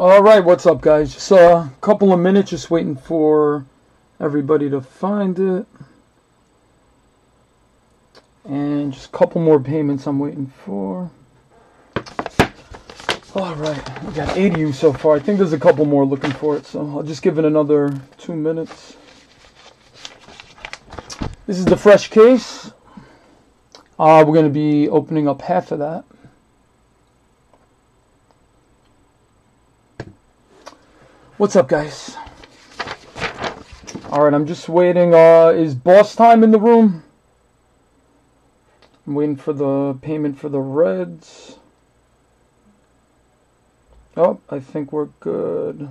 All right, what's up, guys? Just a couple of minutes, just waiting for everybody to find it. And just a couple more payments I'm waiting for. All right, we got 80 you so far. I think there's a couple more looking for it, so I'll just give it another two minutes. This is the fresh case. Uh, we're going to be opening up half of that. What's up, guys? All right, I'm just waiting. Uh, is boss time in the room? I'm waiting for the payment for the Reds. Oh, I think we're good.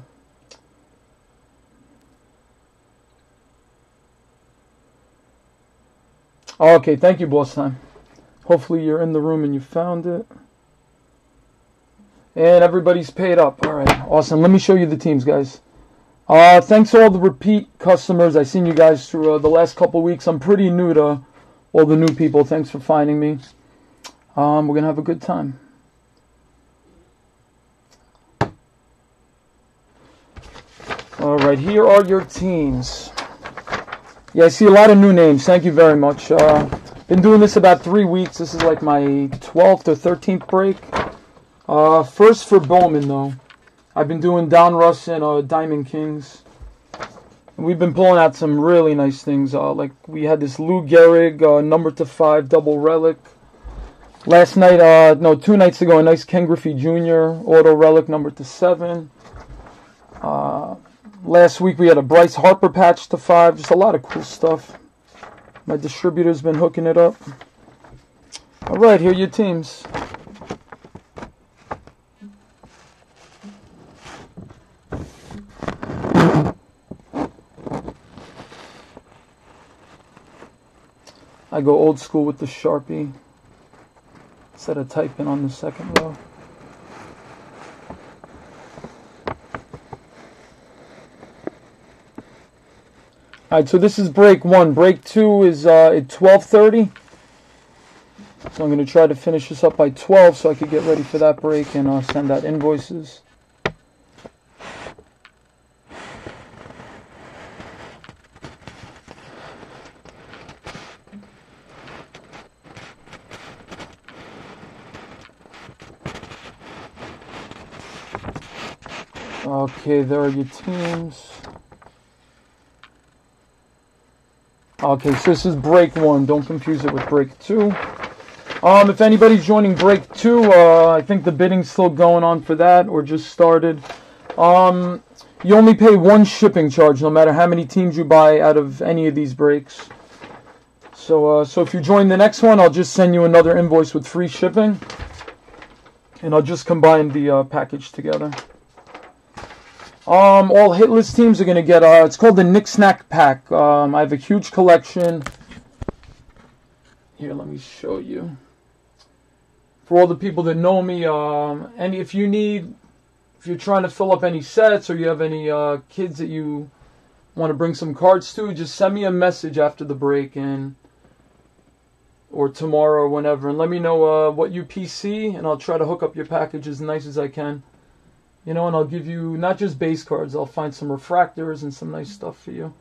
Okay, thank you, boss time. Hopefully you're in the room and you found it. And everybody's paid up. All right, awesome. Let me show you the teams, guys. Uh, thanks to all the repeat customers. I've seen you guys through uh, the last couple weeks. I'm pretty new to all the new people. Thanks for finding me. Um, we're going to have a good time. All right, here are your teams. Yeah, I see a lot of new names. Thank you very much. Uh, been doing this about three weeks. This is like my 12th or 13th break. Uh, first for Bowman, though. I've been doing Donruss and uh, Diamond Kings. we've been pulling out some really nice things. Uh, like we had this Lou Gehrig uh, number to five double relic. Last night, uh, no, two nights ago, a nice Ken Griffey Jr. auto relic number to seven. Uh, last week we had a Bryce Harper patch to five. Just a lot of cool stuff. My distributor's been hooking it up. All right, here are your teams. I go old school with the Sharpie instead of typing on the second row. Alright, so this is break one. Break two is uh, at 12.30. So I'm going to try to finish this up by 12 so I could get ready for that break and uh, send out invoices. Okay, there are your teams. Okay, so this is break one. Don't confuse it with break two. Um, if anybody's joining break two, uh, I think the bidding's still going on for that or just started. Um, you only pay one shipping charge no matter how many teams you buy out of any of these breaks. So, uh, so if you join the next one, I'll just send you another invoice with free shipping. And I'll just combine the uh, package together. Um, all hit list teams are going to get, uh, it's called the Niks Naks Pack. Um, I have a huge collection. Here, let me show you. For all the people that know me, um, and if you need, if you're trying to fill up any sets or you have any uh, kids that you want to bring some cards to, just send me a message after the break and or tomorrow or whenever, and let me know uh, what you PC, and I'll try to hook up your package as nice as I can. You know, and I'll give you not just base cards, I'll find some refractors and some nice stuff for you.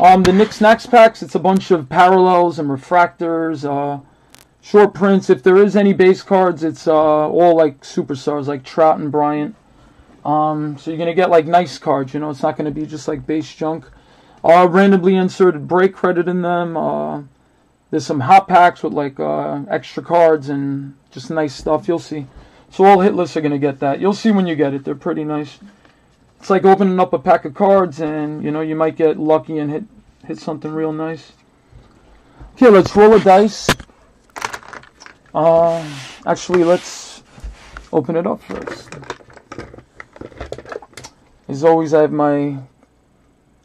Um, the Niks Naks packs, it's a bunch of parallels and refractors, uh, short prints. If there is any base cards, it's uh, all like superstars, like Trout and Bryant. Um, so you're going to get like nice cards, you know, it's not going to be just like base junk. Uh, randomly inserted break credit in them. Uh, there's some hot packs with like uh, extra cards and just nice stuff. You'll see. So all hit lists are going to get that. You'll see when you get it. They're pretty nice. It's like opening up a pack of cards and, you know, you might get lucky and hit, hit something real nice. Okay, let's roll a dice. Uh, actually, let's open it up first. As always, I have my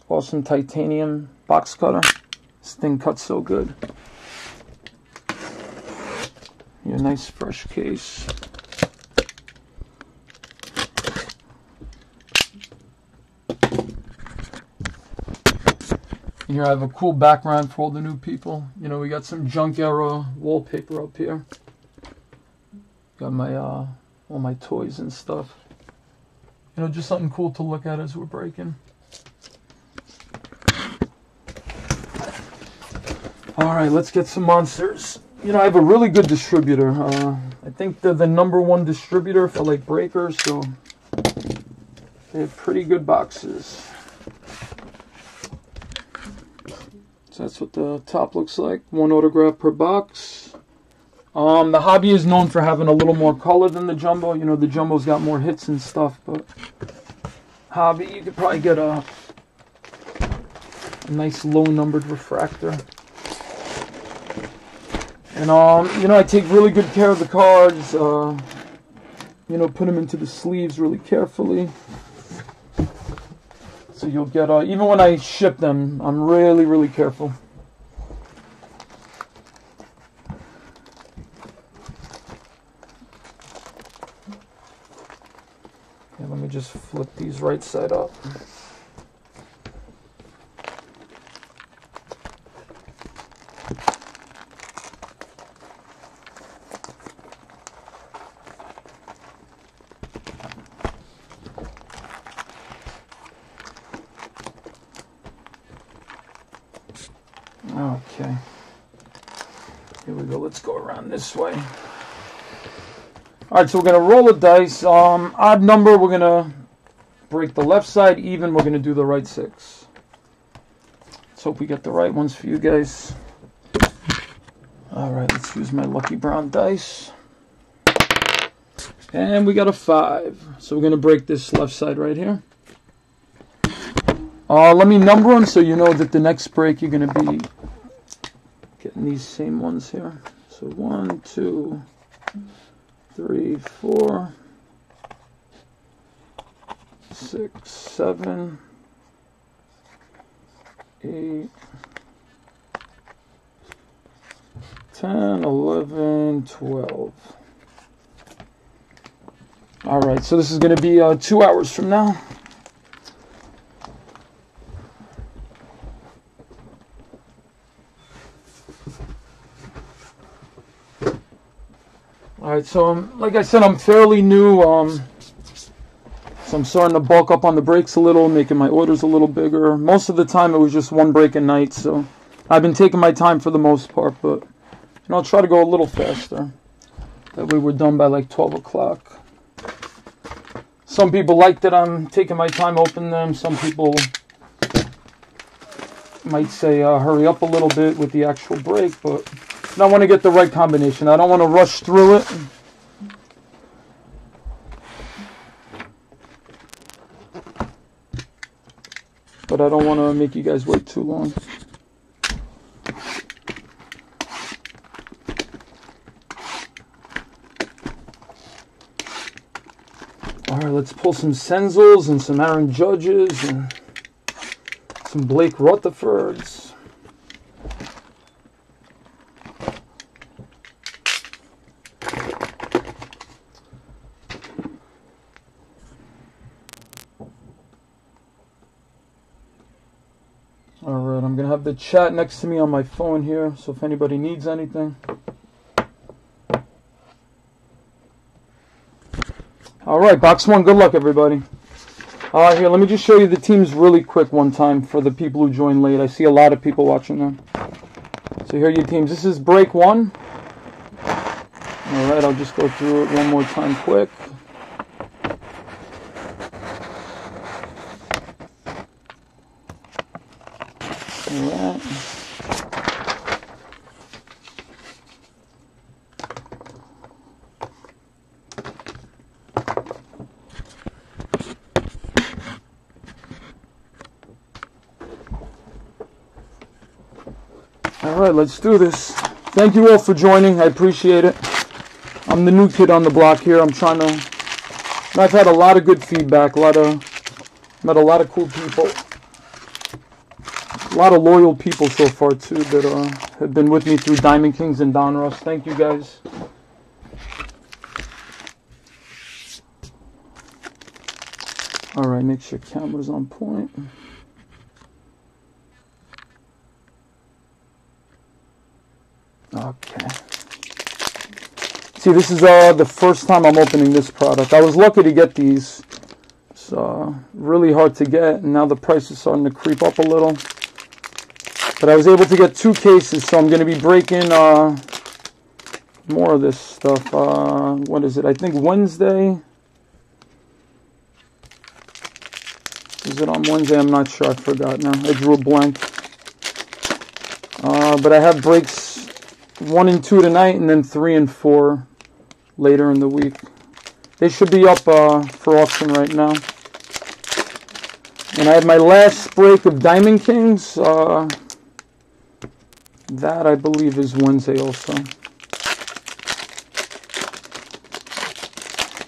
awesome titanium box cutter. This thing cuts so good. Your nice fresh case. Here I have a cool background for all the new people. You know, we got some junk era wallpaper up here. Got my uh, all my toys and stuff. You know, just something cool to look at as we're breaking. All right, let's get some monsters. You know, I have a really good distributor. Uh, I think they're the number one distributor for like breakers, so they have pretty good boxes. So that's what the top looks like. One autograph per box. Um, the hobby is known for having a little more color than the jumbo. You know, the jumbo's got more hits and stuff, but hobby, you could probably get a, a nice low numbered refractor. And um, you know, I take really good care of the cards. Uh, you know, put them into the sleeves really carefully. So you'll get, uh, even when I ship them, I'm really, really careful. Let me just flip these right side up. Okay. Here we go. Let's go around this way. All right, so we're going to roll a dice. Um, odd number, we're going to break the left side. Even, we're going to do the right six. Let's hope we get the right ones for you guys. All right, let's use my lucky brown dice. And we got a five. So we're going to break this left side right here. Uh, let me number them so you know that the next break you're going to be getting these same ones here. So one, two, three, four, six, seven, eight, ten, eleven, twelve. All right, so this is going to be uh, two hours from now. All right, so um, like I said, I'm fairly new. Um, so I'm starting to bulk up on the breaks a little, making my orders a little bigger. Most of the time, it was just one break a night, so I've been taking my time for the most part. But I'll try to go a little faster. That way, we're done by like 12 o'clock. Some people like that I'm taking my time opening them. Some people might say uh, hurry up a little bit with the actual break, but I want to get the right combination. I don't want to rush through it. But I don't want to make you guys wait too long. All right, let's pull some Senzels and some Aaron Judges and some Blake Rutherfords. Alright, I'm going to have the chat next to me on my phone here, so if anybody needs anything. Alright, box one, good luck everybody. Uh, here, let me just show you the teams really quick one time for the people who joined late. I see a lot of people watching them. So here are your teams. This is break one. Alright, I'll just go through it one more time quick. All right, let's do this. Thank you all for joining. I appreciate it. I'm the new kid on the block here. I'm trying to. I've had a lot of good feedback. A lot of met a lot of cool people. A lot of loyal people so far too that uh, have been with me through Diamond Kings and Donruss. Thank you guys. All right, make sure camera's on point. Okay. See, this is uh, the first time I'm opening this product. I was lucky to get these. It's uh, really hard to get, and now the price is starting to creep up a little. But I was able to get two cases, so I'm going to be breaking uh, more of this stuff. Uh, what is it? I think Wednesday. Is it on Wednesday? I'm not sure. I forgot now. I drew a blank. Uh, but I have breaks one and two tonight, and then three and four later in the week. They should be up uh, for auction right now. And I have my last break of Diamond Kings. Uh, that I believe is Wednesday also.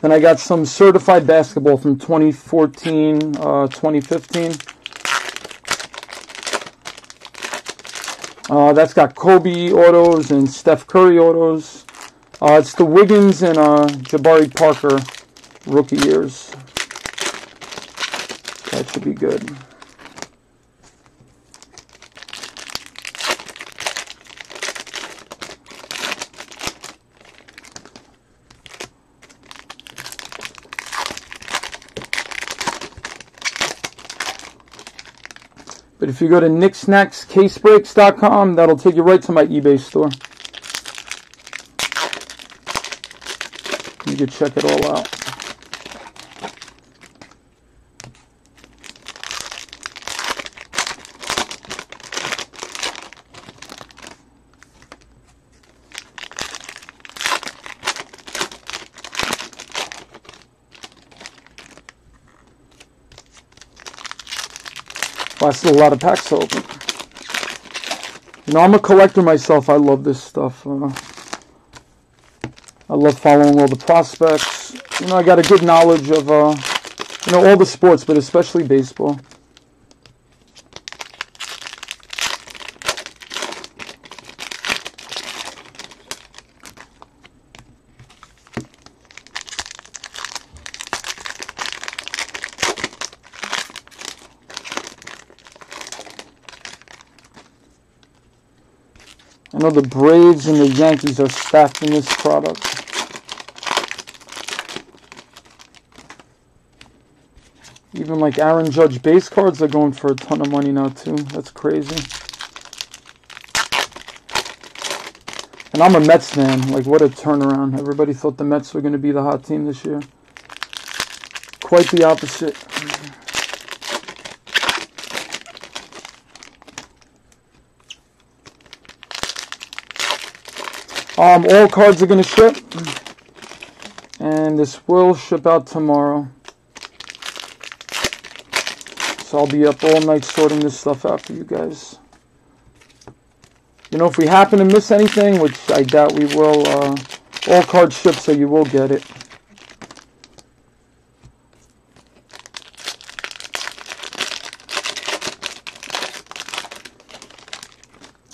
Then I got some certified basketball from 2014, uh, 2015. Uh, that's got Kobe autos and Steph Curry autos. Uh, it's the Wiggins and uh, Jabari Parker rookie years. That should be good. If you go to niksnakscasebreaks.com, that'll take you right to my eBay store. You can check it all out. Well, still a lot of packs open. You know, I'm a collector myself. I love this stuff. Uh, I love following all the prospects. You know, I got a good knowledge of, uh, you know, all the sports, but especially baseball. Know the Braves and the Yankees are stacked in this product. Even like Aaron Judge base cards are going for a ton of money now too. That's crazy. And I'm a Mets fan. Like what a turnaround. Everybody thought the Mets were going to be the hot team this year. Quite the opposite. Um, all cards are going to ship. And this will ship out tomorrow. So I'll be up all night sorting this stuff out for you guys. You know, if we happen to miss anything, which I doubt we will, uh, all cards ship, so you will get it.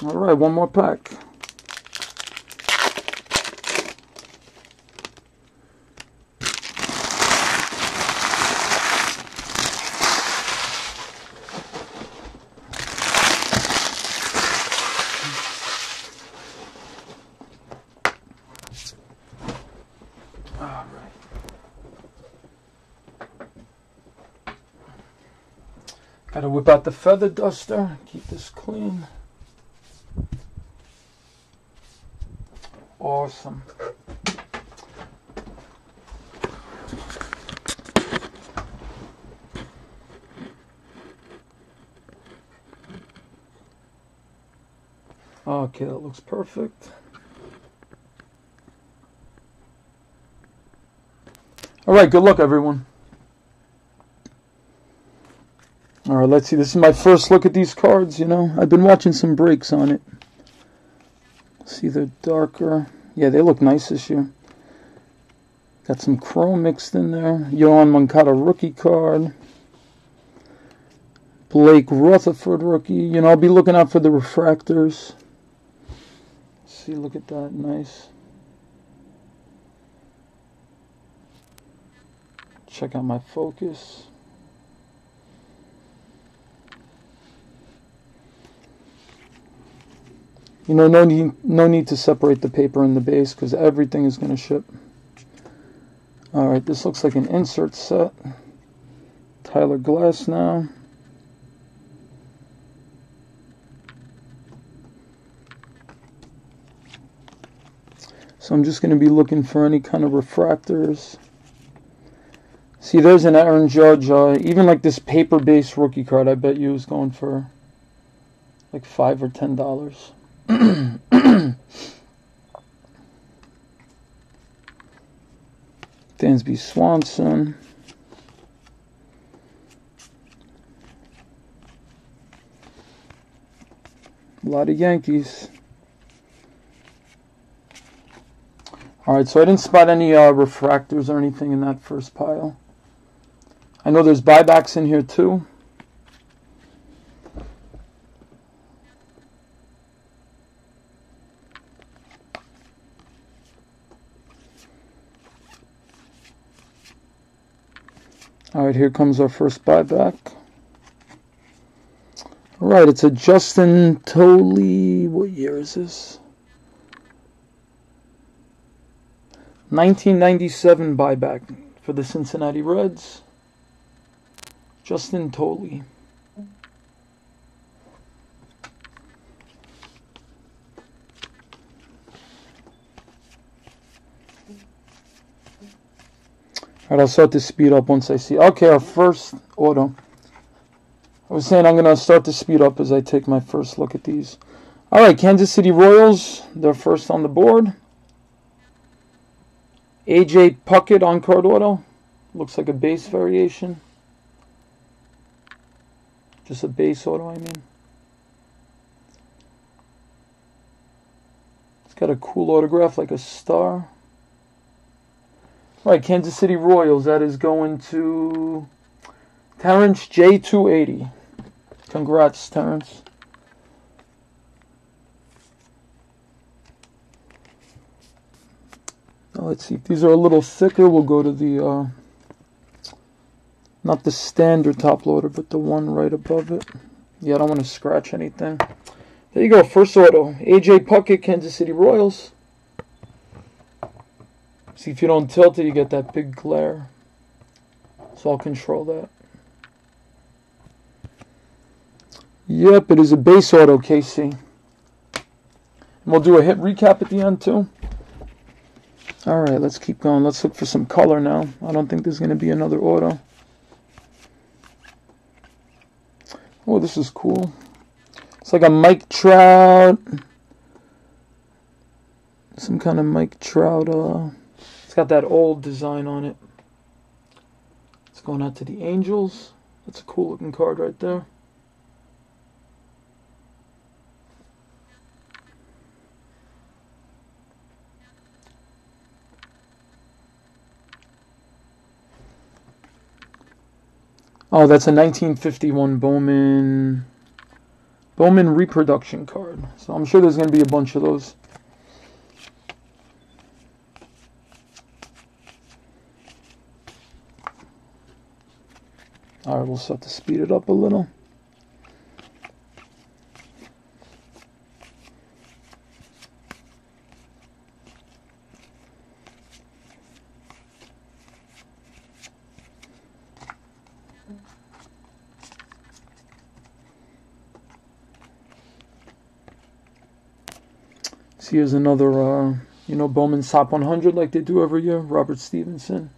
All right, one more pack. Gotta whip the feather duster, keep this clean. Awesome. Okay, that looks perfect. All right, good luck, everyone. All right, let's see. This is my first look at these cards, you know. I've been watching some breaks on it. See, they're darker. Yeah, they look nice this year. Got some chrome mixed in there. Yoan Moncada rookie card. Blake Rutherford rookie. You know, I'll be looking out for the refractors. See, look at that. Nice. Check out my focus. You know, no need, no need to separate the paper and the base because everything is going to ship. Alright, this looks like an insert set. Tyler Glasnow. So I'm just going to be looking for any kind of refractors. See, there's an Aaron Judge. Uh, even like this paper-based rookie card, I bet you is going for like five or ten dollars. Dansby Swanson. A lot of Yankees. Alright, so I didn't spot any uh, refractors or anything in that first pile. I know there's buybacks in here too. All right, here comes our first buyback. All right, it's a Justin Towle. What year is this? 1997 buyback for the Cincinnati Reds. Justin Towle. All right, I'll start to speed up once I see. Okay, our first auto. I was saying I'm going to start to speed up as I take my first look at these. All right, Kansas City Royals, they're first on the board. AJ Puckett on card auto. Looks like a base variation. Just a base auto, I mean. It's got a cool autograph like a star. All right, Kansas City Royals. That is going to Terrence J280. Congrats, Terrence. Now let's see. If these are a little thicker, we'll go to the, uh, not the standard top loader, but the one right above it. Yeah, I don't want to scratch anything. There you go, first auto. AJ Puckett, Kansas City Royals. See, if you don't tilt it, you get that big glare. So I'll control that. Yep, it is a base auto, KC. And we'll do a hit recap at the end, too. All right, let's keep going. Let's look for some color now. I don't think there's going to be another auto. Oh, this is cool. It's like a Mike Trout. Some kind of Mike Trout uh, it's got that old design on it. It's going out to the Angels. That's a cool looking card right there. Oh, that's a 1951 Bowman Bowman reproduction card. So I'm sure there's going to be a bunch of those. Alright, we'll start to speed it up a little. See, here's another, uh, you know, Bowman Top 100 like they do every year. Robert Stephenson.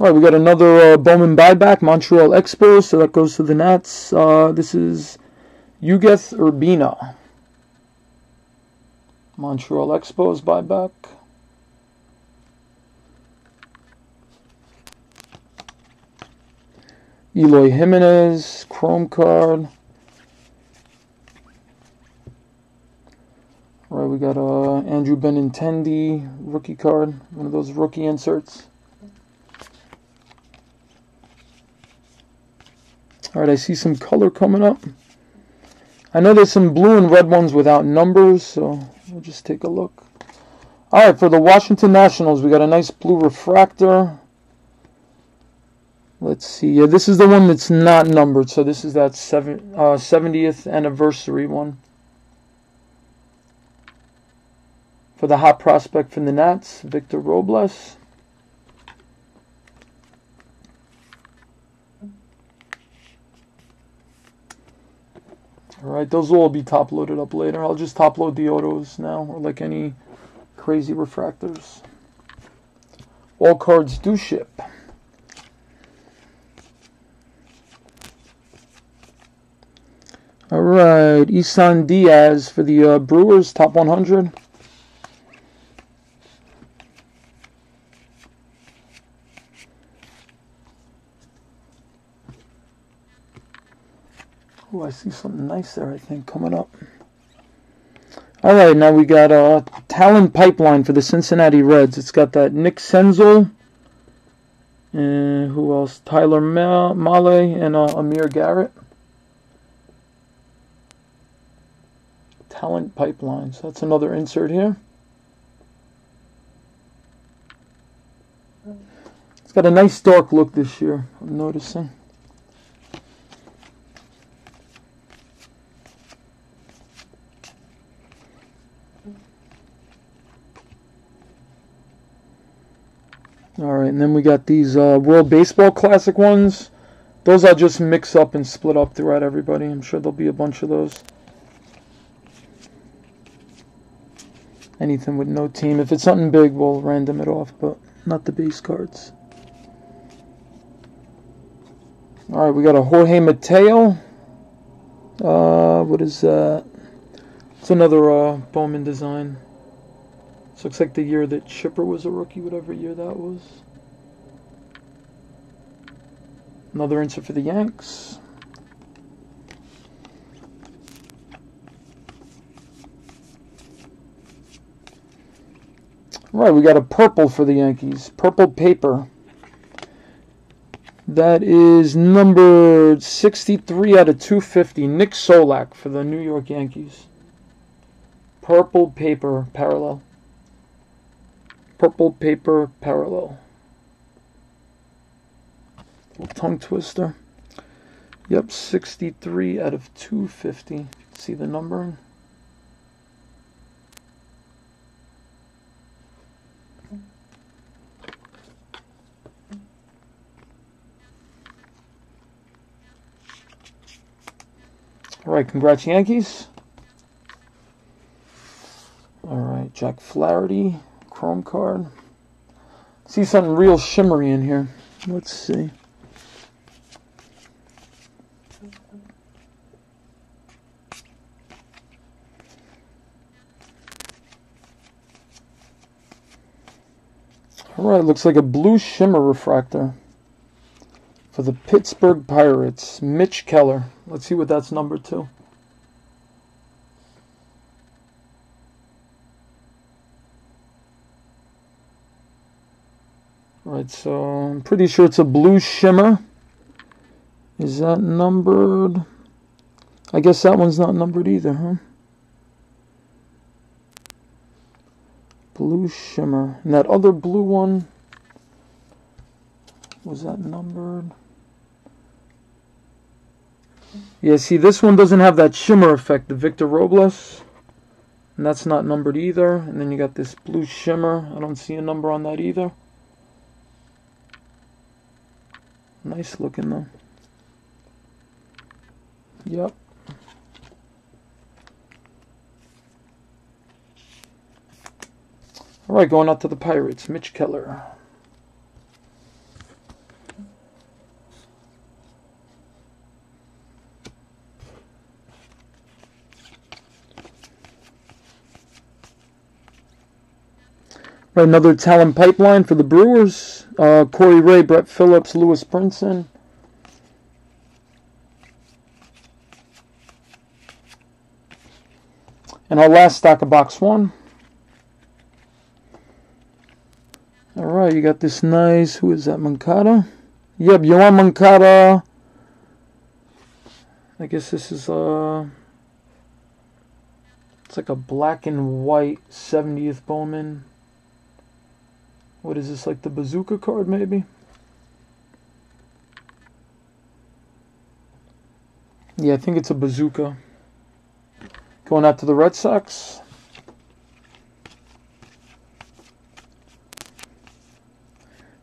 All right, we got another uh, Bowman buyback, Montreal Expos, so that goes to the Nats. Uh, this is Ugueth Urbina. Montreal Expos buyback. Eloy Jimenez, Chrome card. All right, we got uh, Andrew Benintendi, rookie card, one of those rookie inserts. All right, I see some color coming up. I know there's some blue and red ones without numbers, so we'll just take a look. All right, for the Washington Nationals, we got a nice blue refractor. Let's see. Yeah, this is the one that's not numbered, so this is that seven, uh, 70th anniversary one. for the hot prospect from the Nats, Victor Robles. Alright, those will all be top loaded up later. I'll just top load the autos now, or like any crazy refractors. All cards do ship. Alright, Isan Diaz for the uh, Brewers, top 100. Oh, I see something nice there, I think, coming up. All right, now we got a talent pipeline for the Cincinnati Reds. It's got that Nick Senzel, and who else? Tyler Mahle and uh, Amir Garrett. Talent pipelines. That's another insert here. It's got a nice dark look this year, I'm noticing. All right, and then we got these uh, World Baseball Classic ones. Those I'll just mix up and split up throughout everybody. I'm sure there'll be a bunch of those. Anything with no team. If it's something big, we'll random it off, but not the base cards. All right, we got a Jorge Mateo. Uh, what is that? It's another uh, Bowman design. Looks like the year that Chipper was a rookie, whatever year that was. Another insert for the Yanks. Right, we got a purple for the Yankees. Purple paper. That is number 63 out of 250. Nick Solak for the New York Yankees. Purple paper parallel. Purple paper parallel. Little tongue twister. Yep, 63 out of 250. See the numbering? All right, congrats, Yankees. All right, Jack Flaherty chrome card. See something real shimmery in here. Let's see. Alright, looks like a blue shimmer refractor for the Pittsburgh Pirates. Mitch Keller. Let's see what that's number two. Right, so I'm pretty sure it's a blue shimmer. Is that numbered? I guess that one's not numbered either, huh? Blue shimmer. And that other blue one, was that numbered? Yeah, see, this one doesn't have that shimmer effect, the Victor Robles. And that's not numbered either. And then you got this blue shimmer. I don't see a number on that either. Nice looking though. Yep. All right, going out to the Pirates, Mitch Keller. Right, another talent pipeline for the Brewers. Uh, Corey Ray, Brett Phillips, Lewis Brinson. And our last stack of box one. All right, you got this nice. Who is that? Moncada. Yep, Yoan Moncada. I guess this is uh It's like a black and white 70th Bowman. What is this, like the bazooka card, maybe? Yeah, I think it's a bazooka. Going out to the Red Sox.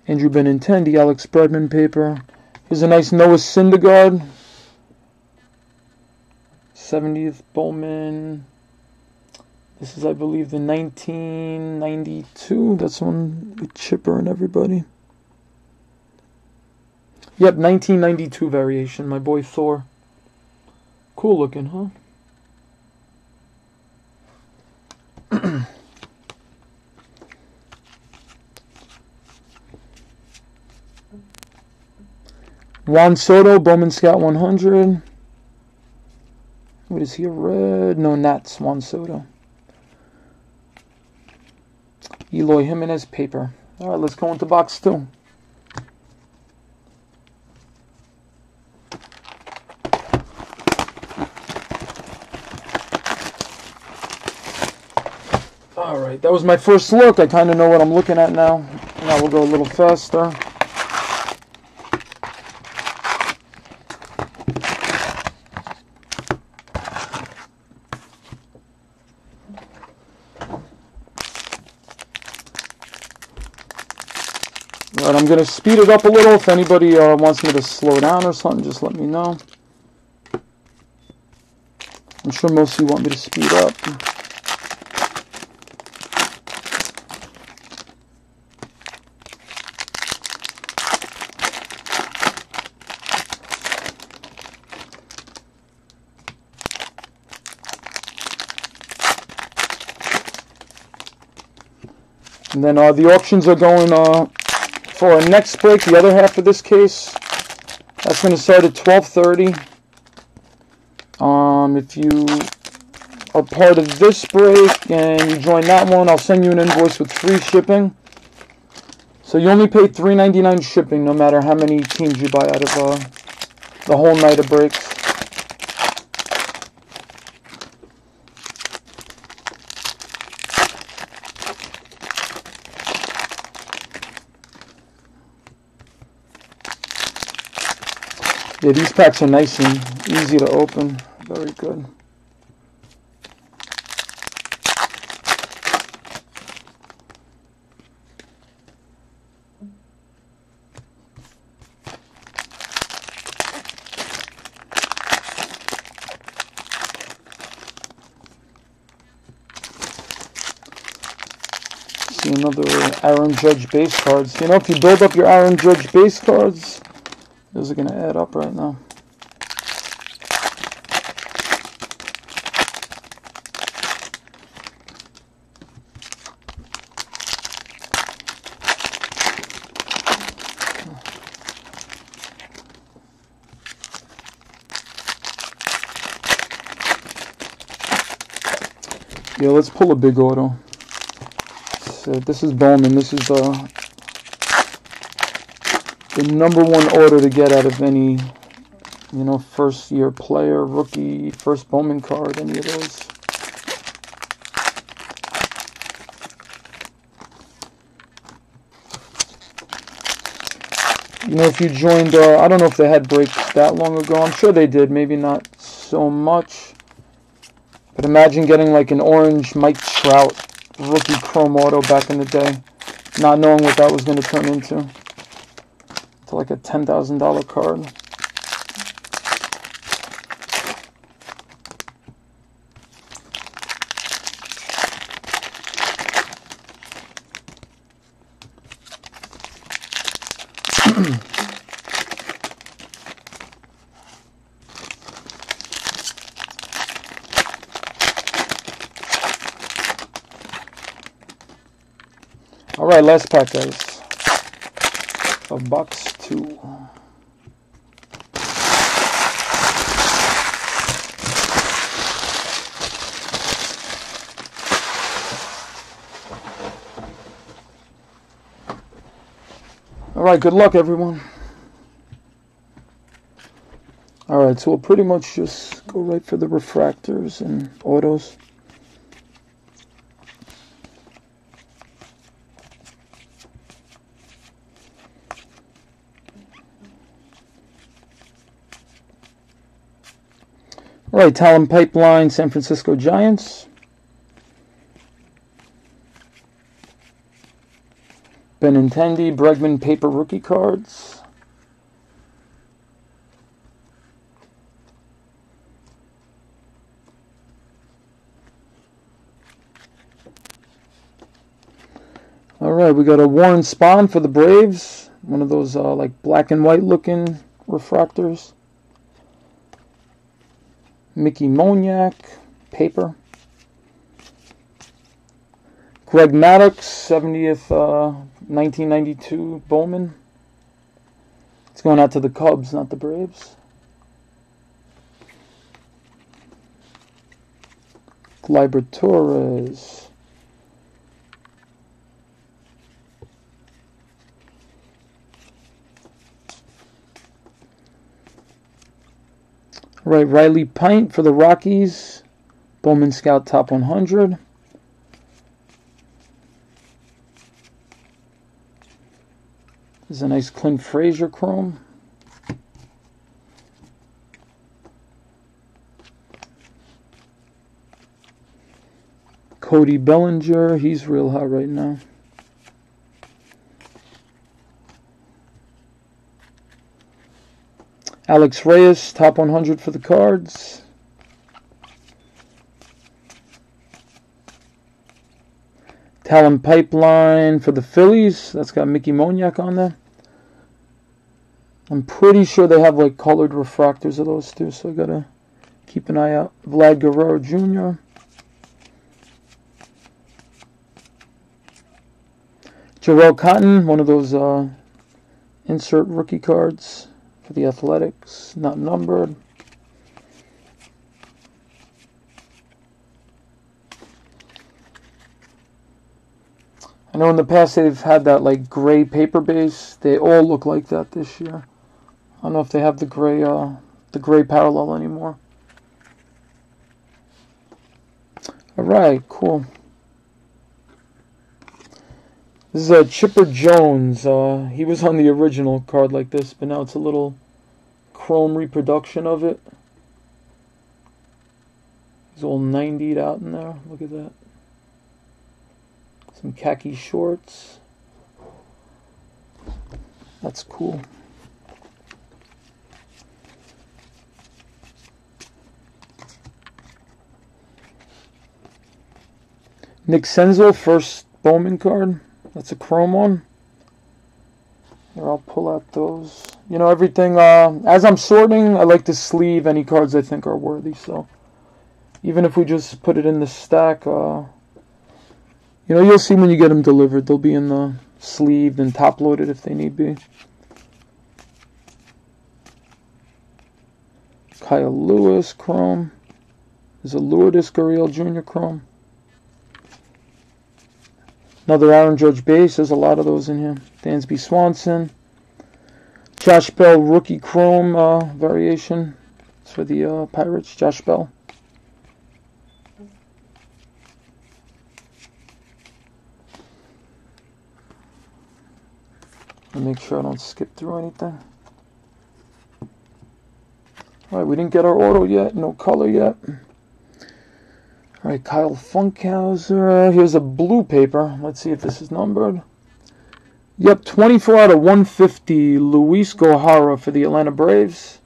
Andrew Benintendi, Alex Bregman, paper. Here's a nice Noah Syndergaard. 70th Bowman. This is, I believe, the 1992. That's one with Chipper and everybody. Yep, 1992 variation. My boy Thor. Cool looking, huh? Juan Soto, Bowman Scout 100. What is he? A red? No, Nats. Juan Soto. Eloy Jimenez paper. All right, let's go into box two. All right, that was my first look. I kind of know what I'm looking at now. Now we'll go a little faster. Going to speed it up a little. If anybody uh, wants me to slow down or something, just let me know. I'm sure most of you want me to speed up. And then uh, the auctions are going uh, for our next break, the other half of this case. That's going to start at 12:30. Um, if you are part of this break and you join that one, I'll send you an invoice with free shipping. So you only pay $3.99 shipping, no matter how many teams you buy out of uh, the whole night of breaks. Yeah, these packs are nice and easy to open. Very good. See another Aaron Judge base cards. You know, if you build up your Aaron Judge base cards, those are going to add up right now. Yeah, let's pull a big auto. So this is Bowman. This is uh, the number one order to get out of any, you know, first year player, rookie, first Bowman card, any of those. You know, if you joined, uh, I don't know if they had breaks that long ago. I'm sure they did, maybe not so much. But imagine getting like an orange Mike Trout rookie chrome auto back in the day, not knowing what that was going to turn into. To like a $10,000 card. All right, last pack, guys. Of box two. All right, good luck, everyone. All right, so we'll pretty much just go right for the refractors and autos. All right, Talent Pipeline, San Francisco Giants. Benintendi Bregman paper rookie cards. All right, we got a Warren Spahn for the Braves. One of those uh, like black and white looking refractors. Mickey Moniak, paper. Greg Maddux, 70th, uh, 1992 Bowman. It's going out to the Cubs, not the Braves. Gleyber Torres. Right, Riley Pint for the Rockies. Bowman Scout Top 100. This is a nice Clint Frazier chrome. Cody Bellinger, he's real hot right now. Alex Reyes, top 100 for the cards. Talent Pipeline for the Phillies. That's got Mickey Moniak on there. I'm pretty sure they have like colored refractors of those too, so I gotta keep an eye out. Vlad Guerrero Jr. Jharel Cotton, one of those uh, insert rookie cards for the Athletics, not numbered. I know in the past they've had that like gray paper base. They all look like that this year. I don't know if they have the gray uh, the gray parallel anymore. All right, cool. This is uh, Chipper Jones. Uh, he was on the original card like this, but now it's a little chrome reproduction of it. He's all 90'd out in there. Look at that. Some khaki shorts. That's cool. Nick Senzel, first Bowman card. That's a chrome one. Here, I'll pull out those. You know, everything, uh, as I'm sorting, I like to sleeve any cards I think are worthy, so even if we just put it in the stack, uh, you know, you'll see when you get them delivered. They'll be in the sleeved and top loaded if they need be. Kyle Lewis, Chrome. There's a Lourdes Gurriel Jr. Chrome. Another Aaron Judge base. There's a lot of those in here. Dansby Swanson. Josh Bell rookie chrome uh, variation. It's for the uh, Pirates. Josh Bell. Make sure I don't skip through anything. Alright, we didn't get our auto yet. No color yet. All right, Kyle Funkhouser. Here's a blue paper. Let's see if this is numbered. Yep, 24 out of 150. Luis Gohara for the Atlanta Braves.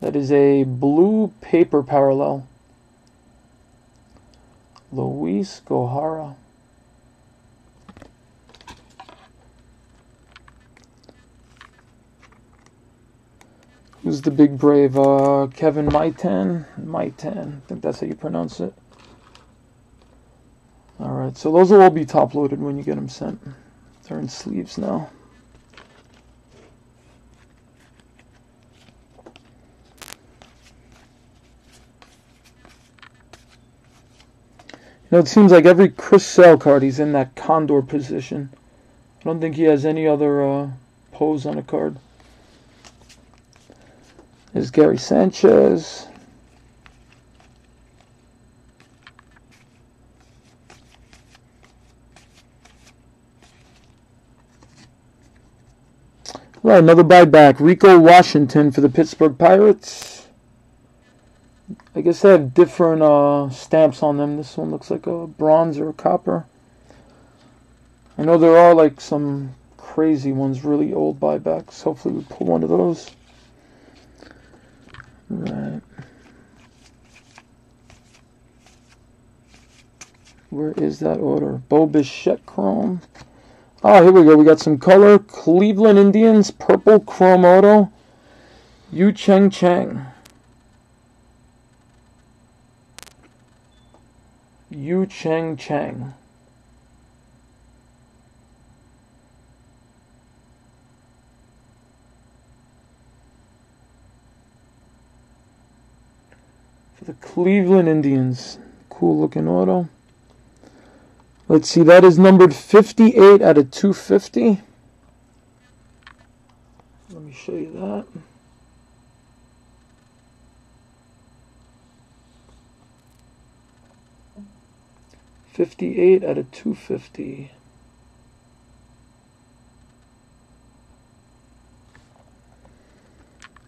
That is a blue paper parallel. Luis Gohara. Who's the big brave? Uh, Kevin Maitan? Maitan. I think that's how you pronounce it. Alright, so those will all be top loaded when you get them sent. They're in sleeves now. You know, it seems like every Chris Sale card, he's in that condor position. I don't think he has any other uh, pose on a card. There's Gary Sanchez. Right, another buyback. Rico Washington for the Pittsburgh Pirates. I guess they have different uh, stamps on them. This one looks like a bronze or a copper. I know there are like some crazy ones, really old buybacks. Hopefully we pull one of those. Right. Where is that order? Bo Bichette Chrome. Ah, here we go. We got some color. Cleveland Indians, purple chrome auto. Yu Cheng Cheng. Yu Cheng Cheng. For the Cleveland Indians. Cool looking auto. Let's see, that is numbered 58 out of 250. Let me show you that. Fifty-eight out of two fifty.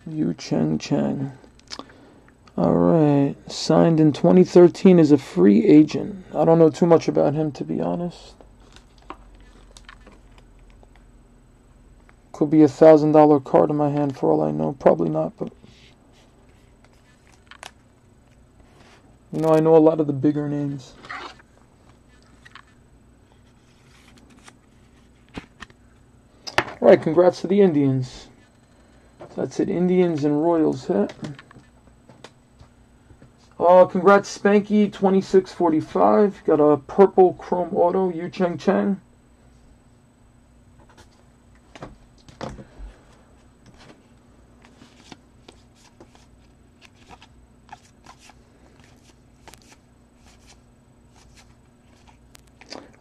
Yu Cheng Cheng. All right. Signed in 2013 as a free agent. I don't know too much about him, to be honest. Could be a thousand dollar card in my hand for all I know. Probably not, but. You know, I know a lot of the bigger names. All right, congrats to the Indians. So that's it. Indians and Royals hit. Uh, congrats, Spanky, 2645. Got a purple chrome auto, Yu Cheng Cheng.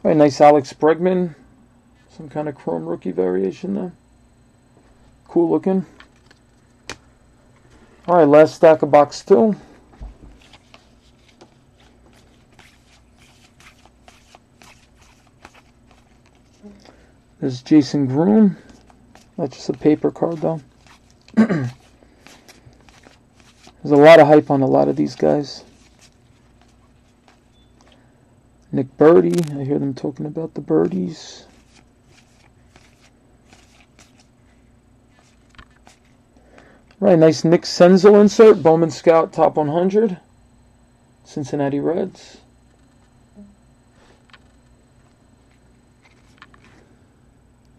All right, nice Alex Bregman. Some kind of chrome rookie variation there. Cool looking. All right, last stack of box two. There's Jason Groome. That's just a paper card, though. There's a lot of hype on a lot of these guys. Nick Burdi. I hear them talking about the birdies. Right, nice Nick Senzel insert. Bowman Scout top 100. Cincinnati Reds.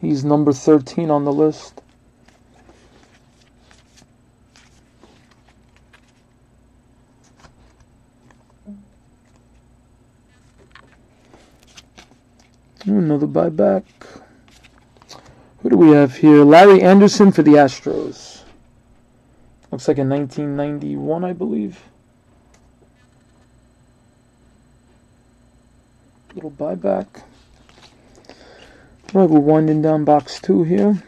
He's number 13 on the list. Another buyback. Who do we have here? Larry Andersen for the Astros. Looks like a 1991, I believe. Little buyback. Right, we're winding down box two here.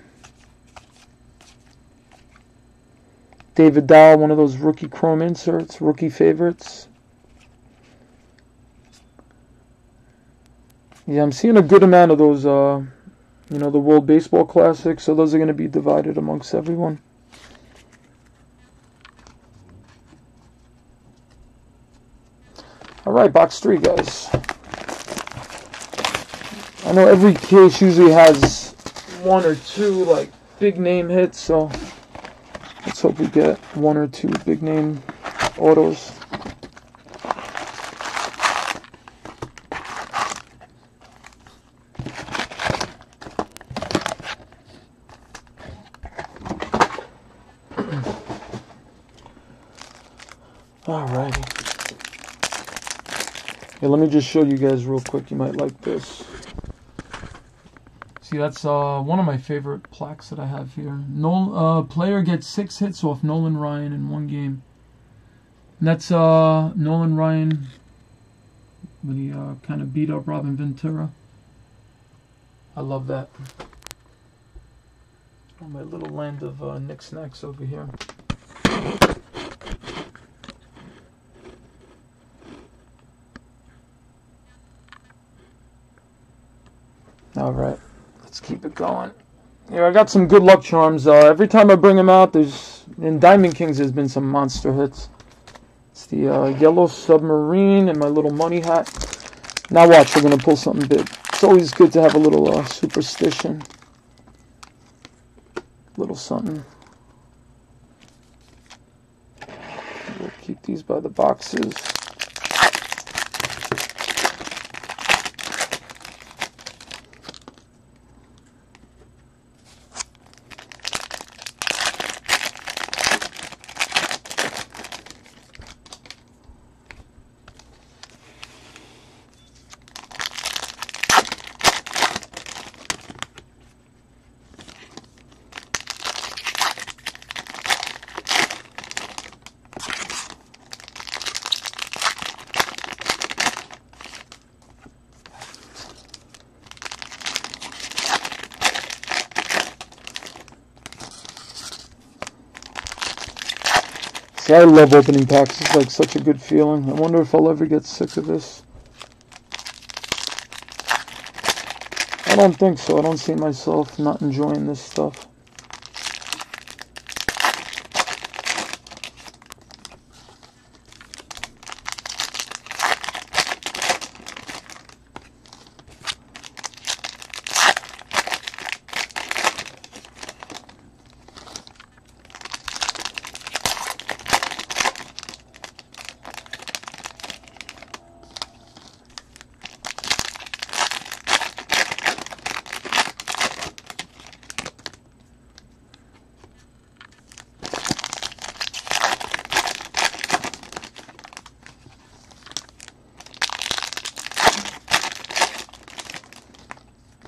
David Dahl, one of those rookie chrome inserts, rookie favorites. Yeah, I'm seeing a good amount of those, uh, you know, the World Baseball Classics, so those are going to be divided amongst everyone. All right, box three, guys. I know every case usually has one or two like big name hits, so let's hope we get one or two big name autos. Alrighty. Here, let me just show you guys real quick. You might like this. See, that's uh, one of my favorite plaques that I have here. No uh, player gets six hits off Nolan Ryan in one game. And that's uh, Nolan Ryan when he uh, kind of beat up Robin Ventura. I love that. Oh, my little land of uh, Niks Naks over here. All right keep it going. Yeah, I got some good luck charms. Uh, every time I bring them out, there's in Diamond Kings there's been some monster hits. It's the uh, yellow submarine and my little money hat. Now watch, we're gonna pull something big. It's always good to have a little uh, superstition. Little something. We'll keep these by the boxes. I love opening packs. It's like such a good feeling. I wonder if I'll ever get sick of this. I don't think so. I don't see myself not enjoying this stuff.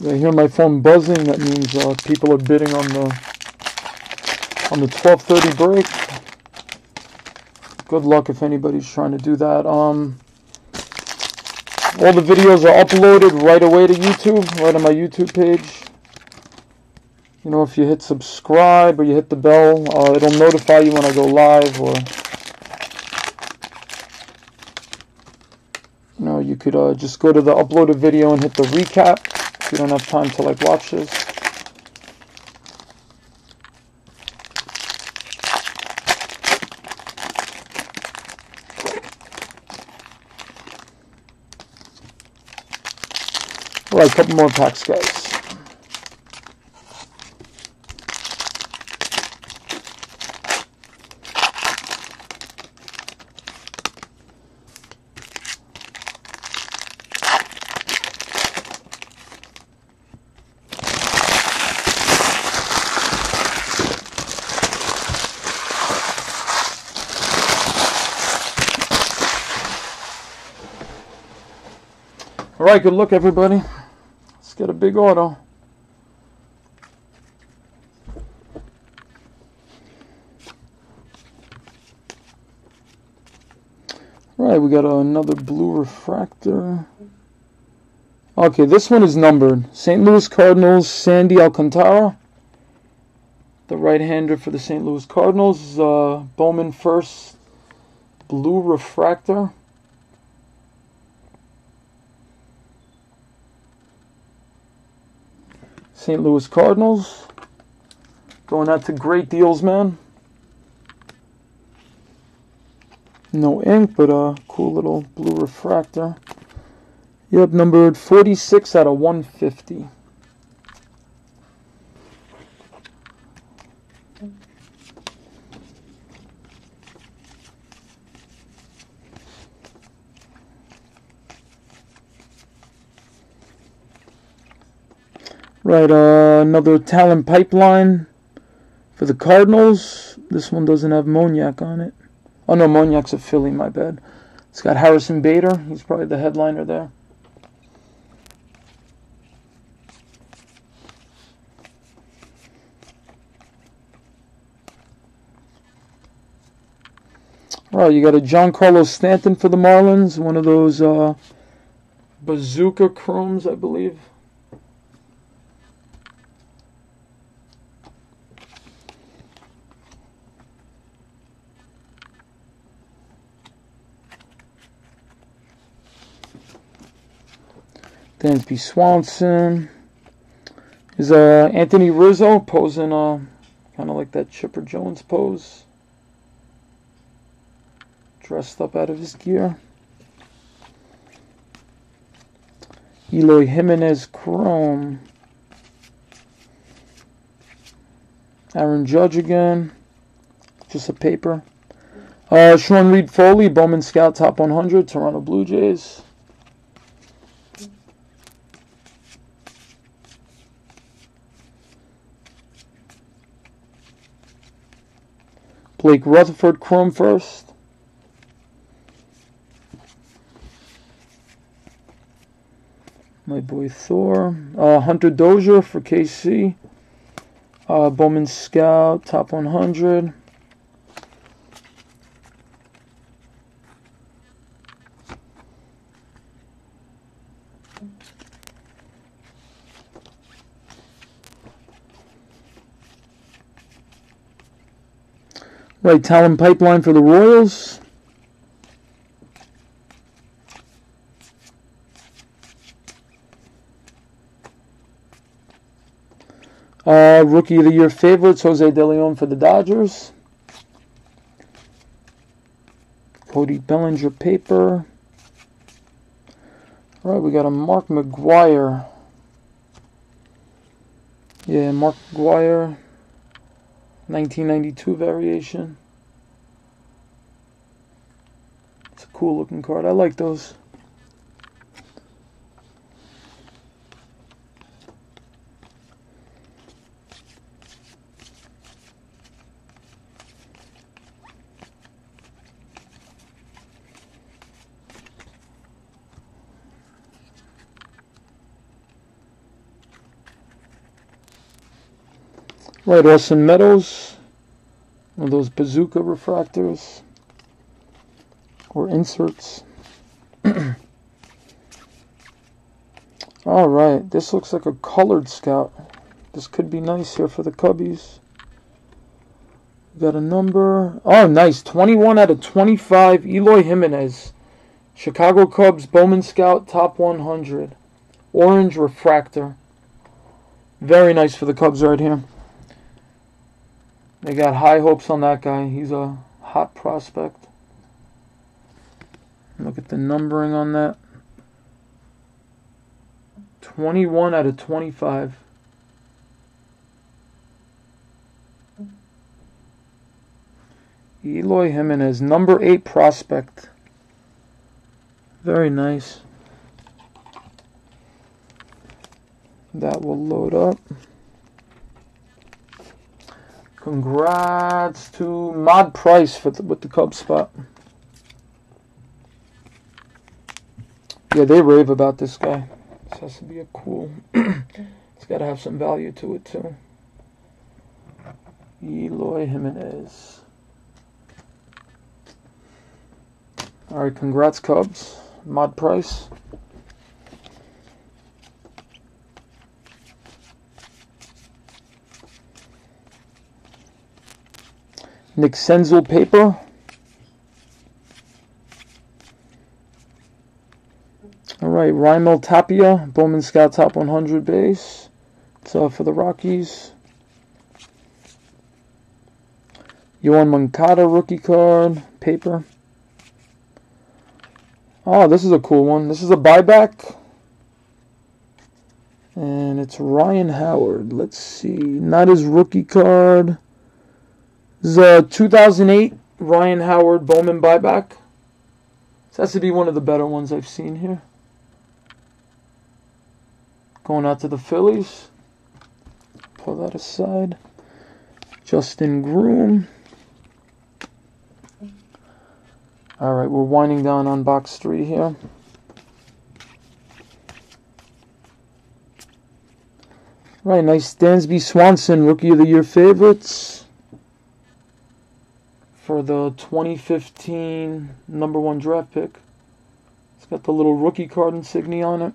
I hear my phone buzzing. That means uh, people are bidding on the on the 12:30 break. Good luck if anybody's trying to do that. Um, all the videos are uploaded right away to YouTube, right on my YouTube page. You know, if you hit subscribe or you hit the bell, uh, it'll notify you when I go live. Or you know, you could uh, just go to the uploaded video and hit the recap you don't have time to like watch this. All right, a couple more packs, guys. All right, good luck, everybody. Let's get a big auto. Right, we got another blue refractor. Okay, this one is numbered. St. Louis Cardinals, Sandy Alcantara. The right-hander for the St. Louis Cardinals. Uh, Bowman first. Blue refractor. St. Louis Cardinals. Going out to great deals, man. No ink, but a cool little blue refractor. Yep, numbered 46 out of 150. Right, uh, another talent pipeline for the Cardinals. This one doesn't have Moniak on it. Oh no, Moniak's a Philly, my bad. It's got Harrison Bader. He's probably the headliner there. All right, you got a Giancarlo Stanton for the Marlins, one of those uh, bazooka chromes, I believe. Dansby Swanson. Is uh, Anthony Rizzo posing uh, kind of like that Chipper Jones pose. Dressed up out of his gear. Eloy Jimenez Chrome. Aaron Judge again. Just a paper. Uh, Sean Reid-Foley, Bowman Scout Top 100, Toronto Blue Jays. Blake Rutherford Chrome first. My boy Thor. Uh, Hunter Dozier for KC. Uh, Bowman Scout, top 100. Right talent pipeline for the Royals. Uh, rookie of the year favorites, Jose De Leon for the Dodgers. Cody Bellinger paper. All right, we got a Mark McGwire. Yeah, Mark McGwire. 1992 variation. It's a cool looking card. I like those. Right, Austin Meadows. One of those bazooka refractors or inserts. All right, this looks like a colored scout. This could be nice here for the Cubbies. Got a number. Oh, nice. 21 out of 25. Eloy Jimenez. Chicago Cubs Bowman Scout Top 100. Orange refractor. Very nice for the Cubs right here. They got high hopes on that guy. He's a hot prospect. Look at the numbering on that. 21 out of 25. Eloy Jimenez, number 8 prospect. Very nice. That will load up. Congrats to Mod Price for the, with the Cubs spot. Yeah, they rave about this guy. This has to be a cool. it's got to have some value to it too. Eloy Jimenez. All right, congrats Cubs. Mod Price. Nick Senzel paper. All right, Raimel Tapia, Bowman Scout Top 100 base. It's uh, for the Rockies. Yoan Moncada rookie card, paper. Oh, this is a cool one. This is a buyback. And it's Ryan Howard. Let's see. Not his rookie card. A 2008 Ryan Howard Bowman buyback. This has to be one of the better ones I've seen here. Going out to the Phillies. Pull that aside. Justin Groome. All right, we're winding down on box three here. Right, nice Dansby Swanson, Rookie of the Year favorites for the 2015 number one draft pick. It's got the little rookie card insignia on it.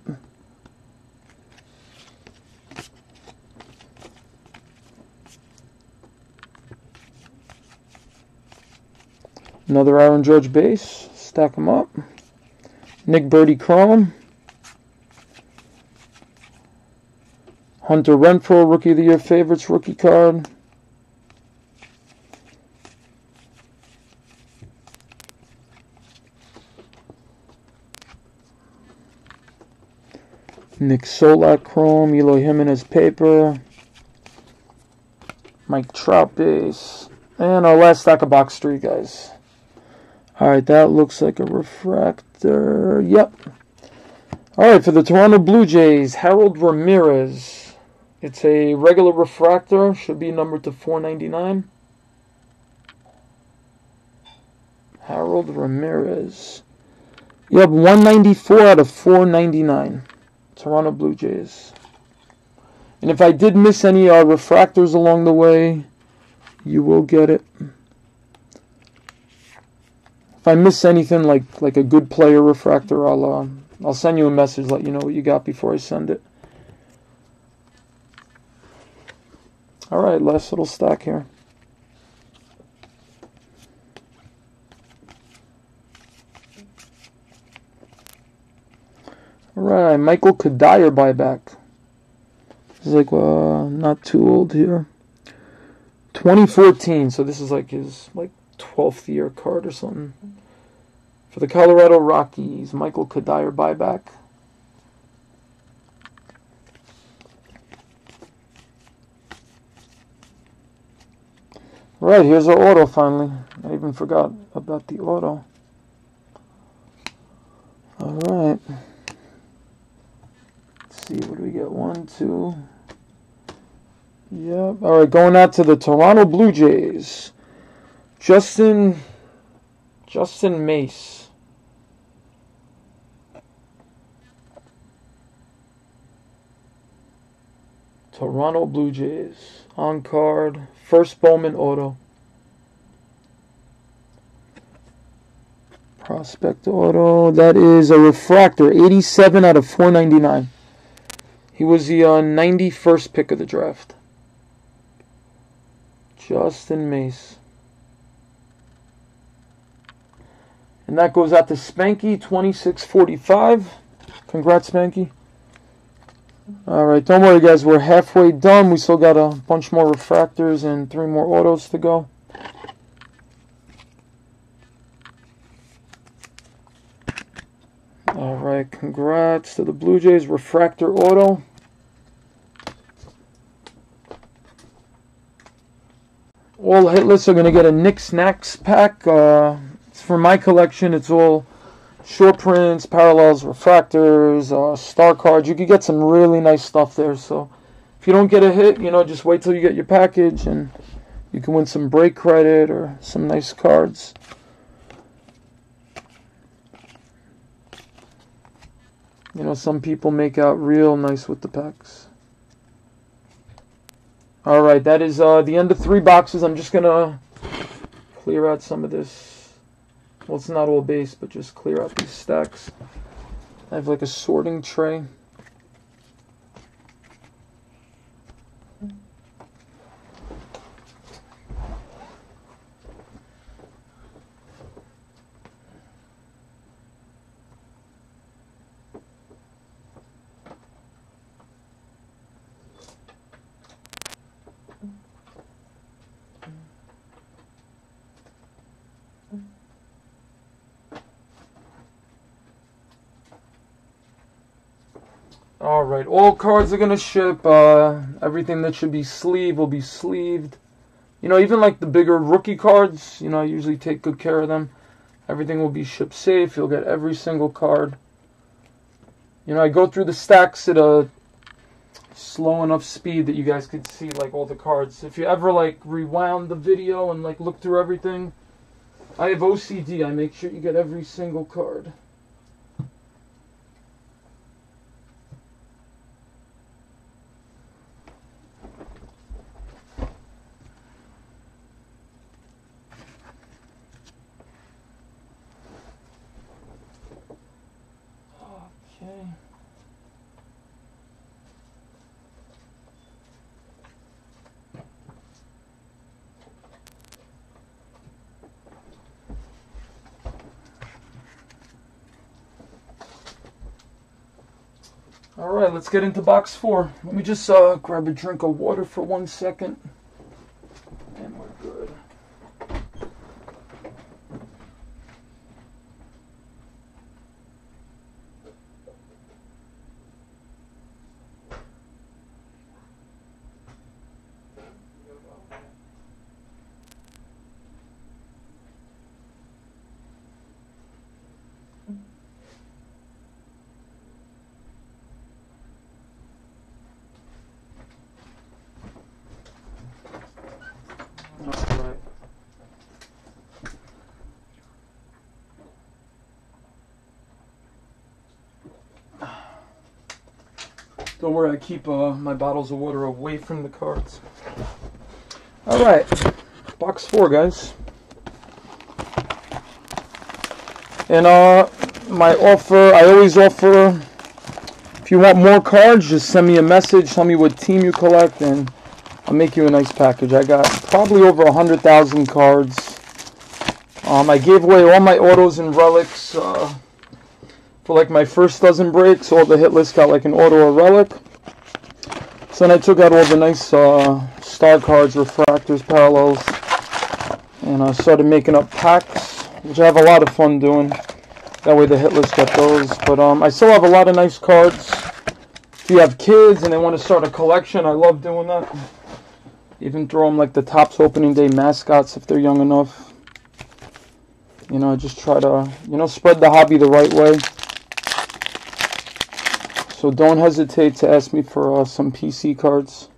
Another Aaron Judge base. Stack them up. Nick Burdi Chrome. Hunter Renfroe, Rookie of the Year favorites rookie card. Nick Solak Chrome, Eloy Jimenez Paper, Mike Trout Base, and our last stack of box three, guys. Alright, that looks like a refractor. Yep. Alright, for the Toronto Blue Jays, Harold Ramirez. It's a regular refractor, should be numbered to 499. Harold Ramirez. Yep, 194 out of 499. Toronto Blue Jays. And if I did miss any uh, refractors along the way, you will get it. If I miss anything like like a good player refractor, I'll uh, I'll send you a message, let you know what you got before I send it. All right, last little stack here. All right, Michael Cuddyer buyback. This is like uh, not too old here. 2014, so this is like his like 12th year card or something. For the Colorado Rockies, Michael Cuddyer buyback. Right, here's our auto finally. I even forgot about the auto. All right. See, what do we get? One, two. Yep. All right, going out to the Toronto Blue Jays. Justin Justin Maese. Toronto Blue Jays on card. First Bowman auto. Prospect auto. That is a refractor. 87 out of 499. He was the uh, 91st pick of the draft. Justin Maese. And that goes out to Spanky, 2645. Congrats, Spanky. All right, don't worry, guys. We're halfway done. We still got a bunch more refractors and three more autos to go. All right, congrats to the Blue Jays refractor auto. All hitless are going to get a Niks Naks pack. Uh, it's for my collection. It's all short prints, parallels, refractors, uh, star cards. You could get some really nice stuff there. So if you don't get a hit, you know, just wait till you get your package and you can win some break credit or some nice cards. You know, some people make out real nice with the packs. All right, that is uh, the end of three boxes. I'm just going to clear out some of this well, it's not all base, but just clear out these stacks. I have like a sorting tray. All right, all cards are gonna ship. Uh, everything that should be sleeved will be sleeved. You know, even like the bigger rookie cards, you know, I usually take good care of them. Everything will be shipped safe. You'll get every single card. You know, I go through the stacks at a slow enough speed that you guys could see like all the cards. If you ever like rewound the video and like look through everything, I have OCD. I make sure you get every single card. Okay. All right, let's get into box four. Let me just uh, grab a drink of water for one second. And we're good. Worry, I keep uh, my bottles of water away from the cards. All right, box four, guys. And uh, my offer, I always offer. If you want more cards, just send me a message. Tell me what team you collect, and I'll make you a nice package. I got probably over a hundred thousand cards. Um, I gave away all my autos and relics. Uh, for like my first dozen breaks, all the hit lists got like an auto or relic. So then I took out all the nice uh, star cards, refractors, parallels, and I started making up packs, which I have a lot of fun doing. That way the hit list got those. But um, I still have a lot of nice cards. If you have kids and they want to start a collection, I love doing that. Even throw them like the Topps opening day mascots if they're young enough. You know, I just try to, you know, spread the hobby the right way. So don't hesitate to ask me for uh, some PC cards.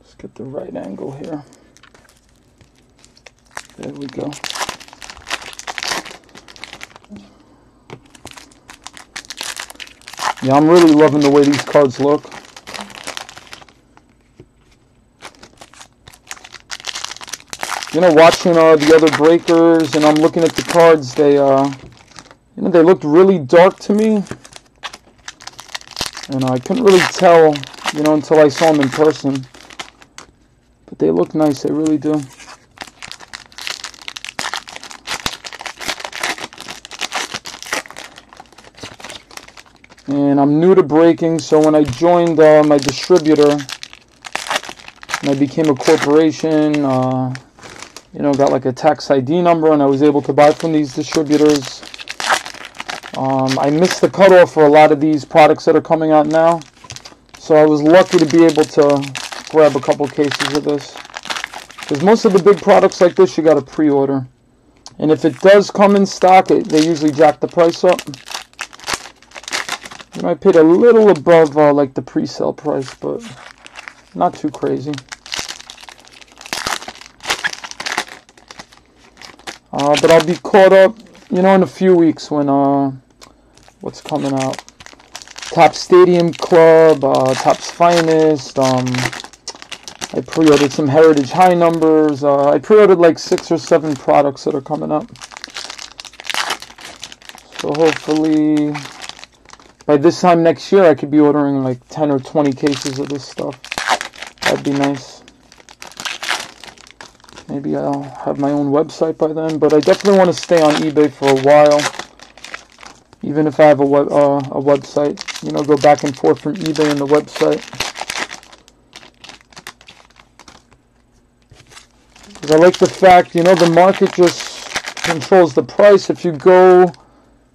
Let's get the right angle here. There we go. Yeah, I'm really loving the way these cards look. You know, watching uh, the other breakers, and I'm looking at the cards. They, uh, you know, they looked really dark to me, and I couldn't really tell, you know, until I saw them in person. But they look nice. They really do. And I'm new to breaking, so when I joined uh, my distributor, and I became a corporation. Uh, you know, got like a tax ID number, and I was able to buy from these distributors. Um, I missed the cutoff for a lot of these products that are coming out now, so I was lucky to be able to grab a couple cases of this. Because most of the big products like this, you got to pre-order, and if it does come in stock, it, they usually jack the price up. You know, I paid a little above uh, like the pre-sale price, but not too crazy. Uh, but I'll be caught up, you know, in a few weeks when uh, what's coming out. Topps Stadium Club, uh, Topps Finest. Um, I pre-ordered some Heritage High numbers. Uh, I pre-ordered like six or seven products that are coming up. So hopefully by this time next year, I could be ordering like 10 or 20 cases of this stuff. That'd be nice. Maybe I'll have my own website by then, but I definitely want to stay on eBay for a while. Even if I have a web uh, a website, you know, go back and forth from eBay and the website. Because I like the fact, you know, the market just controls the price. If you go,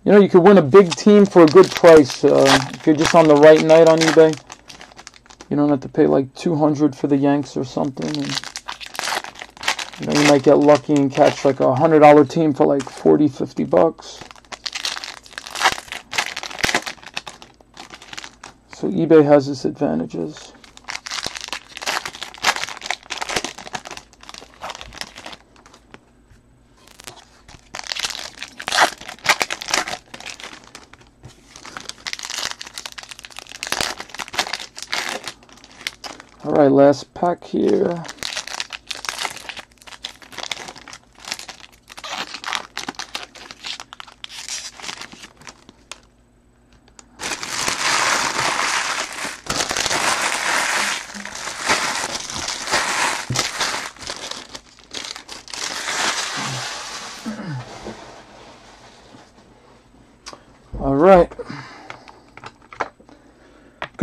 you know, you could win a big team for a good price uh, if you're just on the right night on eBay. You don't have to pay like 200 for the Yanks or something. And, you, know, you might get lucky and catch like a hundred dollar team for like 40, 50 bucks. So eBay has its advantages. All right, last pack here.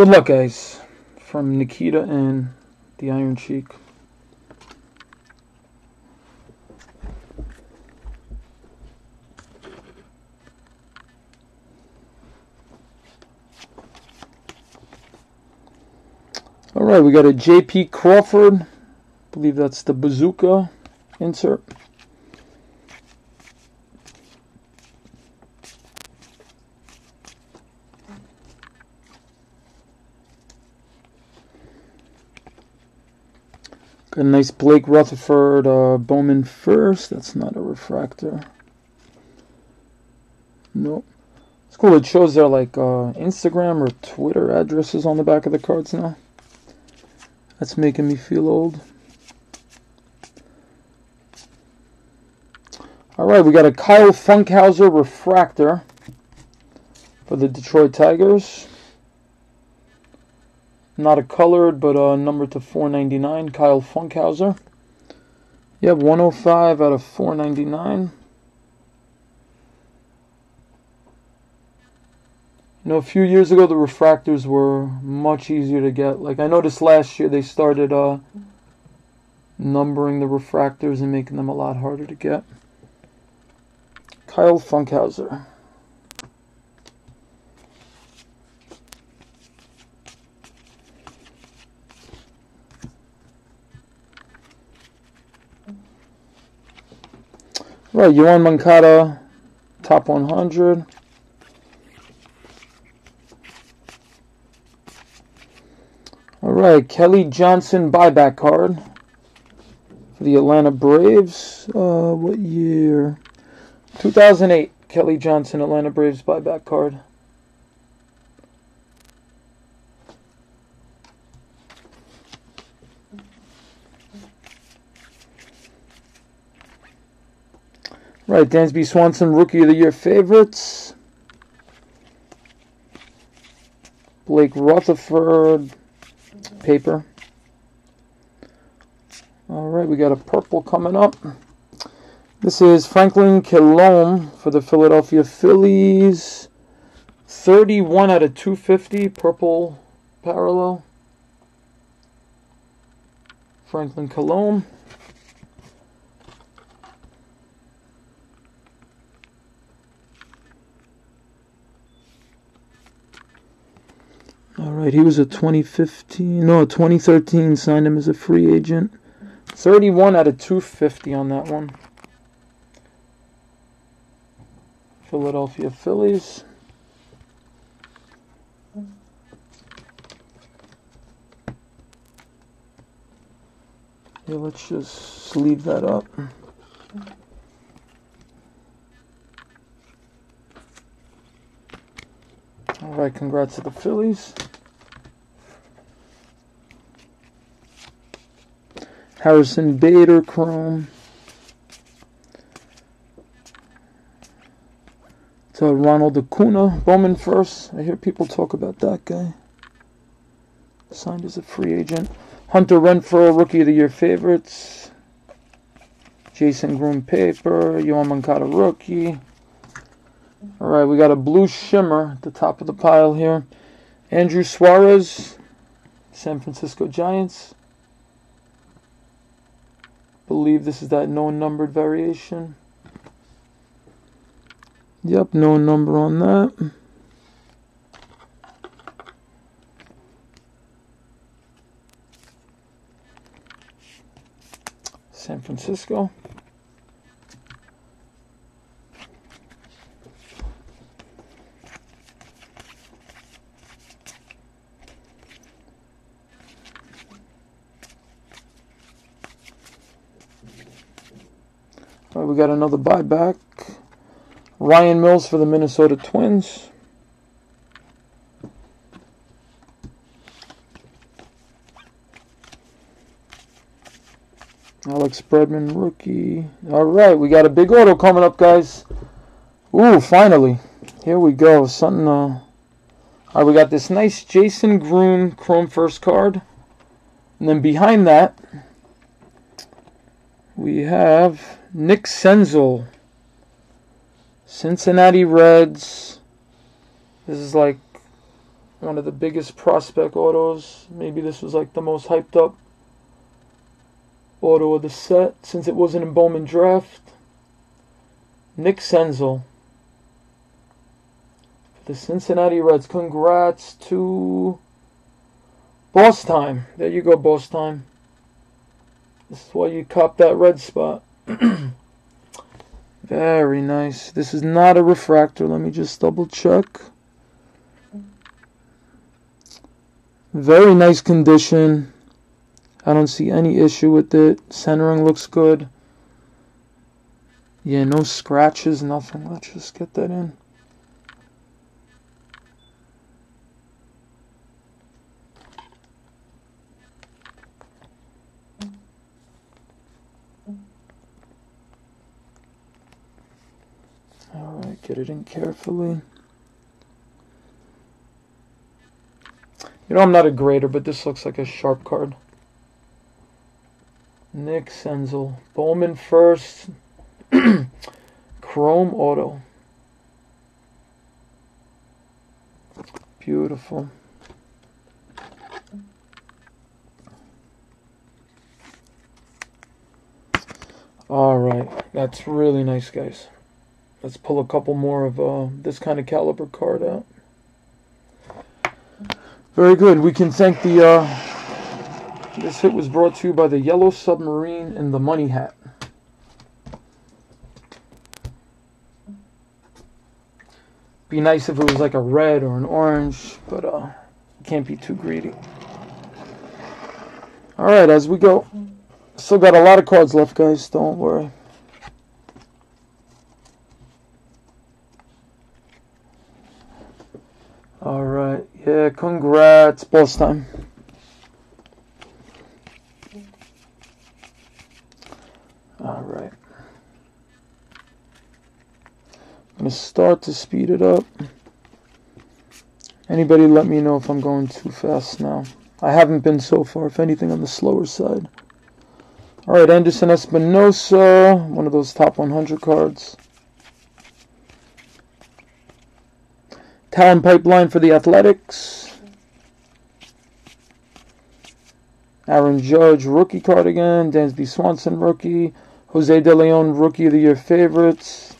Good luck, guys. From Nikita and the Iron Cheek. All right, we got a JP Crawford. I believe that's the bazooka insert. A nice Blake Rutherford uh, Bowman first. That's not a refractor. Nope. It's cool. It shows their like uh, Instagram or Twitter addresses on the back of the cards now. That's making me feel old. All right, we got a Kyle Funkhouser refractor for the Detroit Tigers. Not a colored, but a number to 499. Kyle Funkhouser. Yep, 105 out of 499. You know, a few years ago, the refractors were much easier to get. Like, I noticed last year they started uh, numbering the refractors and making them a lot harder to get. Kyle Funkhouser. Right, Yoan Moncada, top 100. All right, Kelly Johnson buyback card for the Atlanta Braves. Uh, what year? 2008. Kelly Johnson, Atlanta Braves buyback card. Right, Dansby Swanson, Rookie of the Year favorites. Blake Rutherford, paper. All right, we got a purple coming up. This is Franklin Kilome for the Philadelphia Phillies. 31 out of 250, purple parallel. Franklin Kilome. All right, he was a 2015, no, 2013, signed him as a free agent. 31 out of 250 on that one. Philadelphia Phillies. Yeah, let's just sleeve that up. All right, congrats to the Phillies. Harrison Bader Chrome. To Ronald Acuna Bowman first. I hear people talk about that guy. Signed as a free agent. Hunter Renfroe, Rookie of the Year favorites. Jason Groome paper. Yoan Moncada rookie. All right, we got a blue shimmer at the top of the pile here. Andrew Suarez, San Francisco Giants. Believe this is that no numbered variation. Yep, no number on that. San Francisco. Right, we got another buyback. Ryan Mills for the Minnesota Twins. Alex Bregman, rookie. All right, we got a big auto coming up, guys. Ooh, finally. Here we go. Something, uh... All right, we got this nice Jason Groome Chrome First card. And then behind that, we have Nick Senzel. Cincinnati Reds. This is like one of the biggest prospect autos. Maybe this was like the most hyped up auto of the set since it wasn't in Bowman Draft. Nick Senzel. The Cincinnati Reds. Congrats to Boss Time. There you go, Boss Time. This is why you cop that red spot. Very nice. This is not a refractor. Let me just double check. Very nice condition. I don't see any issue with it. Centering looks good. Yeah, no scratches, nothing. Let's just get that in. Alright, get it in carefully. You know, I'm not a grader, but this looks like a sharp card. Nick Senzel. Bowman first. Chrome Auto. Beautiful. All right, that's really nice, guys. Let's pull a couple more of uh, this kind of caliber card out. Very good. We can thank the. Uh, this hit was brought to you by the Yellow Submarine and the Money Hat. Be nice if it was like a red or an orange, but uh, can't be too greedy. All right, as we go. Still got a lot of cards left, guys. Don't worry. All right. Yeah, congrats. Boss time. All right. I'm going to start to speed it up. Anybody let me know if I'm going too fast now. I haven't been so far, if anything, on the slower side. All right, Anderson Espinoza, one of those top 100 cards. Talent pipeline for the Athletics. Aaron Judge, rookie card again. Dansby Swanson, rookie. Jose De Leon, rookie of the year favorites.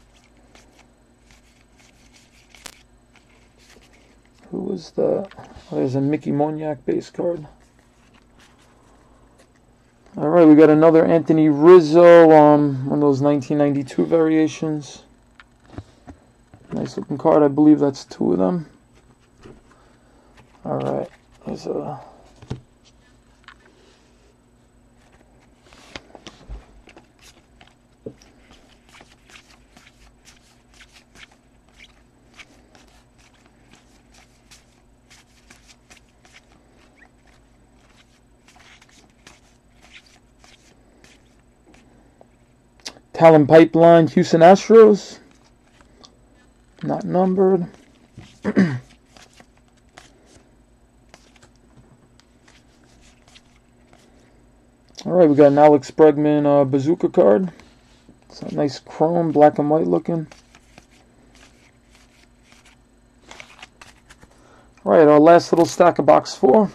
Who was the? Oh, there's a Mickey Moniak base card. All right, we got another Anthony Rizzo, um, one of those 1992 variations. Nice looking card. I believe that's two of them. All right, there's a. Talent Pipeline, Houston Astros. Not numbered. All right, we got an Alex Bregman uh, bazooka card. It's a nice chrome, black and white looking. All right, our last little stack of box four.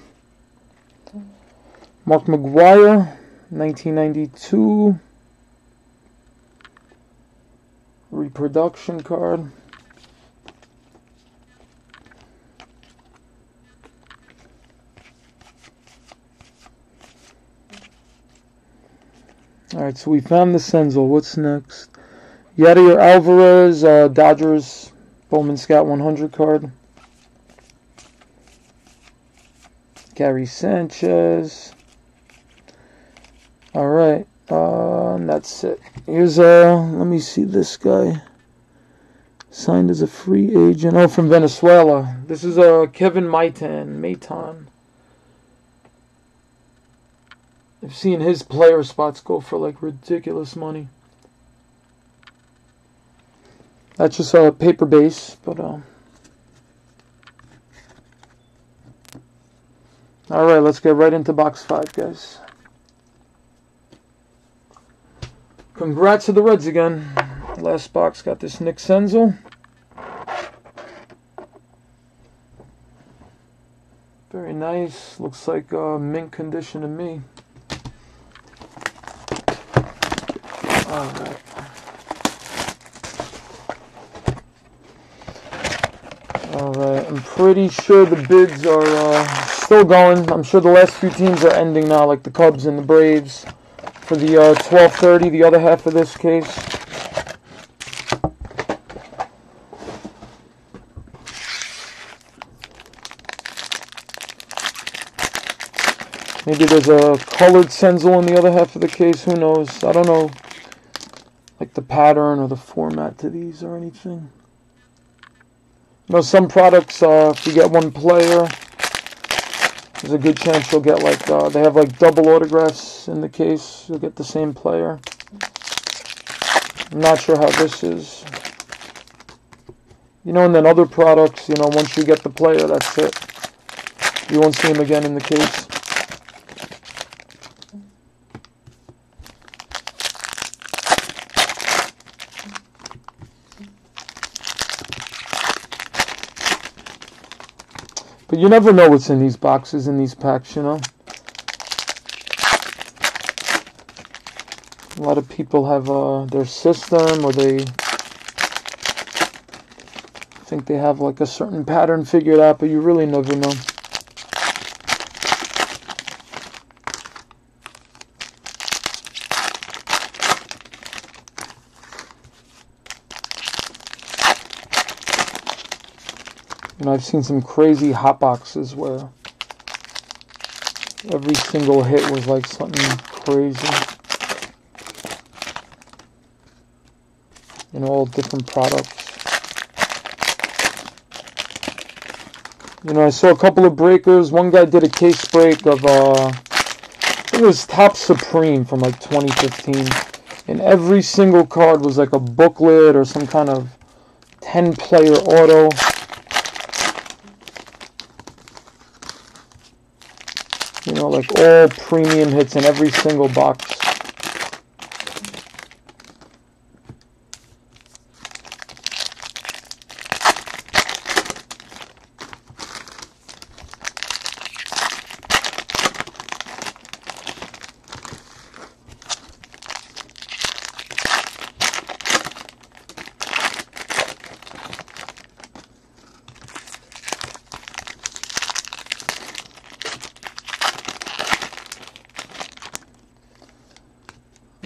Mark McGwire, 1992. Reproduction card. Alright, so we found the Senzel. What's next? Yadier Alvarez, uh, Dodgers, Bowman Scout 100 card. Gary Sanchez. Alright, uh, and that's it. Here's, uh, let me see this guy. Signed as a free agent. Oh, from Venezuela. This is uh, Kevin Maitan. Maitan. I've seen his player spots go for like ridiculous money. That's just a paper base, but um. All right, let's get right into box five, guys. Congrats to the Reds again. Last box got this Nick Senzel. Very nice. Looks like uh, mint condition to me. Alright. Alright, I'm pretty sure the bids are uh, still going. I'm sure the last few teams are ending now, like the Cubs and the Braves. For the uh, 1230, the other half of this case. Maybe there's a colored Senzel in the other half of the case. Who knows? I don't know, like the pattern or the format to these or anything. You know, some products, uh, if you get one player, there's a good chance you'll get like, uh, they have like double autographs in the case. You'll get the same player. I'm not sure how this is. You know, and then other products, you know, once you get the player, that's it. You won't see him again in the case. But you never know what's in these boxes, in these packs, you know? A lot of people have uh, their system or they think they have like a certain pattern figured out, but you really never know. And I've seen some crazy hot boxes where every single hit was like something crazy. In all different products. You know, I saw a couple of breakers. One guy did a case break of, uh, it was Topps Supreme from like 2015. And every single card was like a booklet or some kind of 10 player auto. You know, like all premium hits in every single box.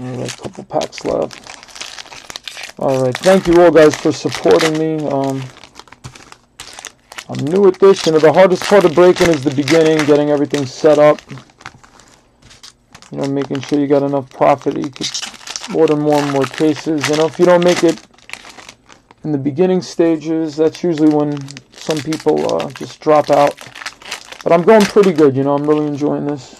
Alright, couple packs left. Alright, thank you all guys for supporting me. Um, I'm new at this. You know, the hardest part of breaking is the beginning, getting everything set up. You know, making sure you got enough profit you could order more and more cases. You know, if you don't make it in the beginning stages, that's usually when some people uh, just drop out. But I'm going pretty good, you know, I'm really enjoying this.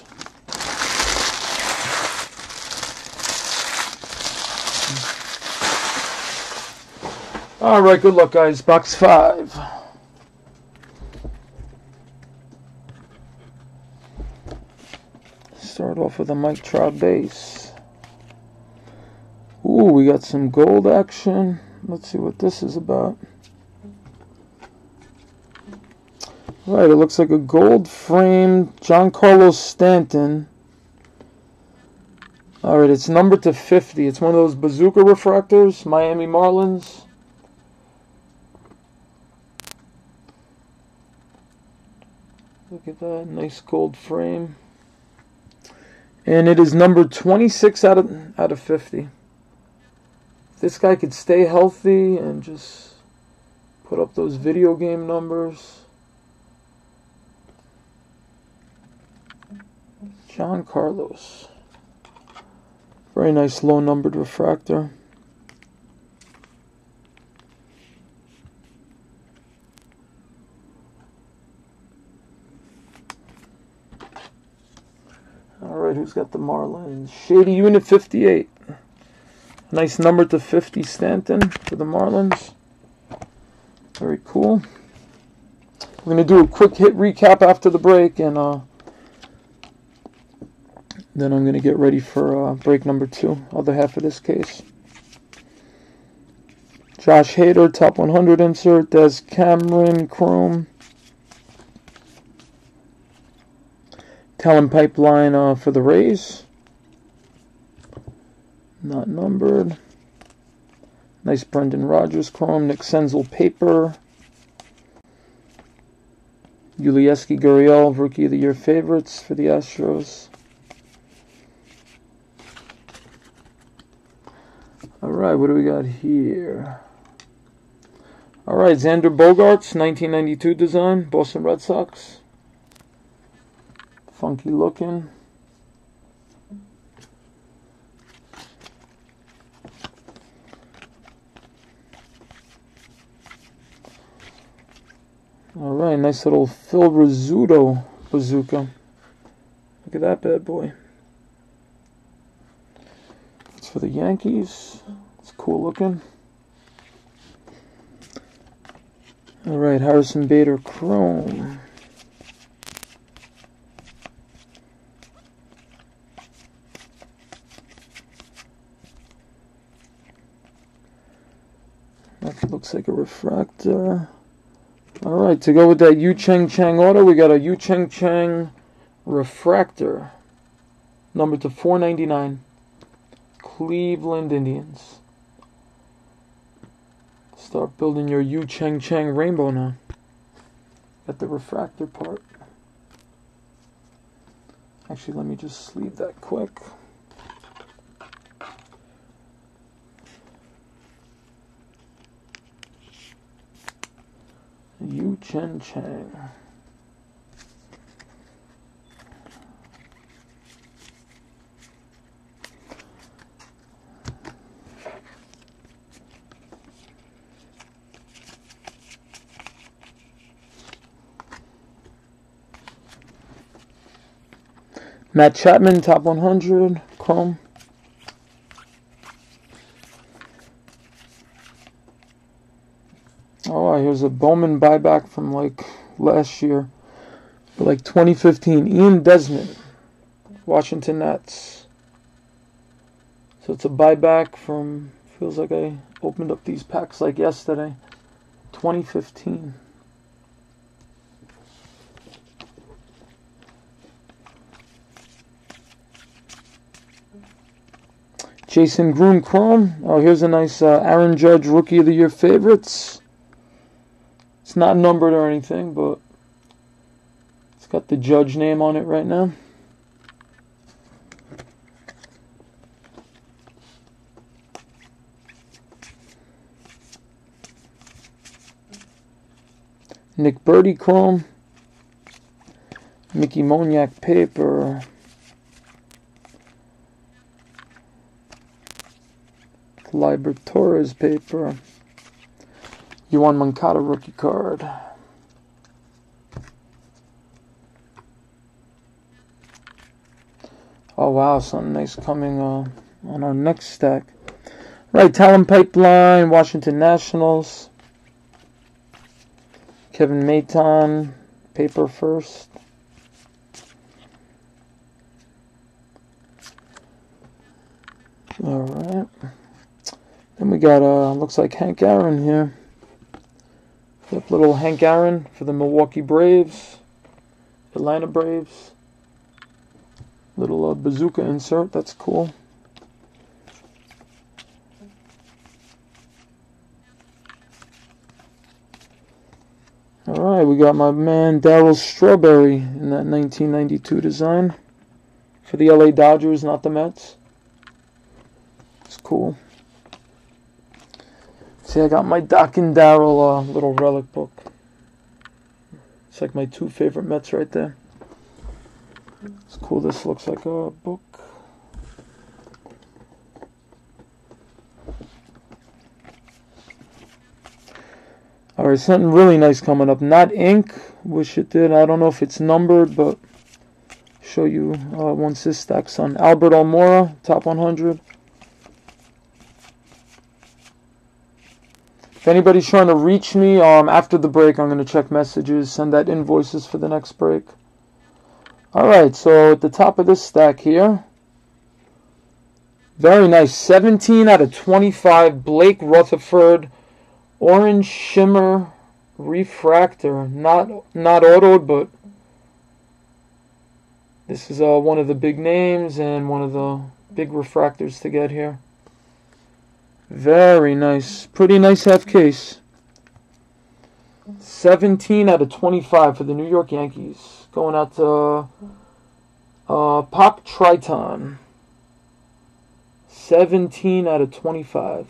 All right, good luck, guys. Box five. Start off with a Mike Trout base. Ooh, we got some gold action. Let's see what this is about. All right, it looks like a gold framed Carlos Stanton. All right, it's numbered to 50. It's one of those bazooka refractors, Miami Marlins. Look at that, nice gold frame. And it is number 26 out of out of 50. If this guy could stay healthy and just put up those video game numbers. Giancarlo. Very nice low numbered refractor. All right, who's got the Marlins? Shady Unit 58. Nice number to 50 Stanton for the Marlins. Very cool. We're going to do a quick hit recap after the break, and uh, then I'm going to get ready for uh, break number two, other half of this case. Josh Hader, top 100 insert. Daz Cameron, Chrome. Talent pipeline uh, for the Rays. Not numbered. Nice Brendan Rodgers chrome. Nick Senzel paper. Yulieski Gurriel, Rookie of the Year favorites for the Astros. All right, what do we got here? All right, Xander Bogaerts, 1992 design, Boston Red Sox. Funky looking. All right, nice little Phil Rizzuto bazooka. Look at that bad boy. It's for the Yankees. It's cool looking. All right, Harrison Bader Chrome. Looks like a refractor. All right, to go with that Yu Cheng Chang auto, we got a Yu Cheng Chang refractor, number to 499, Cleveland Indians. Start building your Yu Cheng Chang rainbow now. Got the refractor part. Actually, let me just sleeve that quick. Yu Cheng Chang. Matt Chapman, top 100, Chrome. Oh, here's a Bowman buyback from like last year, but like 2015. Ian Desmond, Washington Nets. So it's a buyback from, feels like I opened up these packs like yesterday, 2015. Jason Groome Chrome. Oh, here's a nice uh, Aaron Judge Rookie of the Year favorites. It's not numbered or anything, but it's got the Judge name on it right now. Nick Burdi Chrome. Mickey Moniak paper. Gleyber Torres paper. Yoan Moncada rookie card. Oh wow, something nice coming uh, on our next stack. Right, Talent Pipeline, Washington Nationals. Kevin Maitan, paper first. All right. Then we got, uh, looks like Hank Aaron here. Yep, little Hank Aaron for the Milwaukee Braves, Atlanta Braves. Little uh, bazooka insert, that's cool. Alright, we got my man Darryl Strawberry in that 1992 design for the LA Dodgers, not the Mets. It's cool. See, I got my Doc and Darryl uh, little relic book. It's like my two favorite Mets right there. It's cool. This looks like a book. Alright, something really nice coming up. Not ink. Wish it did. I don't know if it's numbered, but show you uh, once this stacks on. Albert Almora, top 100. Anybody's trying to reach me um, after the break, I'm going to check messages, send that invoices for the next break. Alright, so at the top of this stack here, very nice. 17 out of 25, Blake Rutherford, Orange Shimmer Refractor. Not, not autoed, but this is uh, one of the big names and one of the big refractors to get here. Very nice. Pretty nice half case. 17 out of 25 for the New York Yankees. Going out to uh, Pop Triton. 17 out of 25.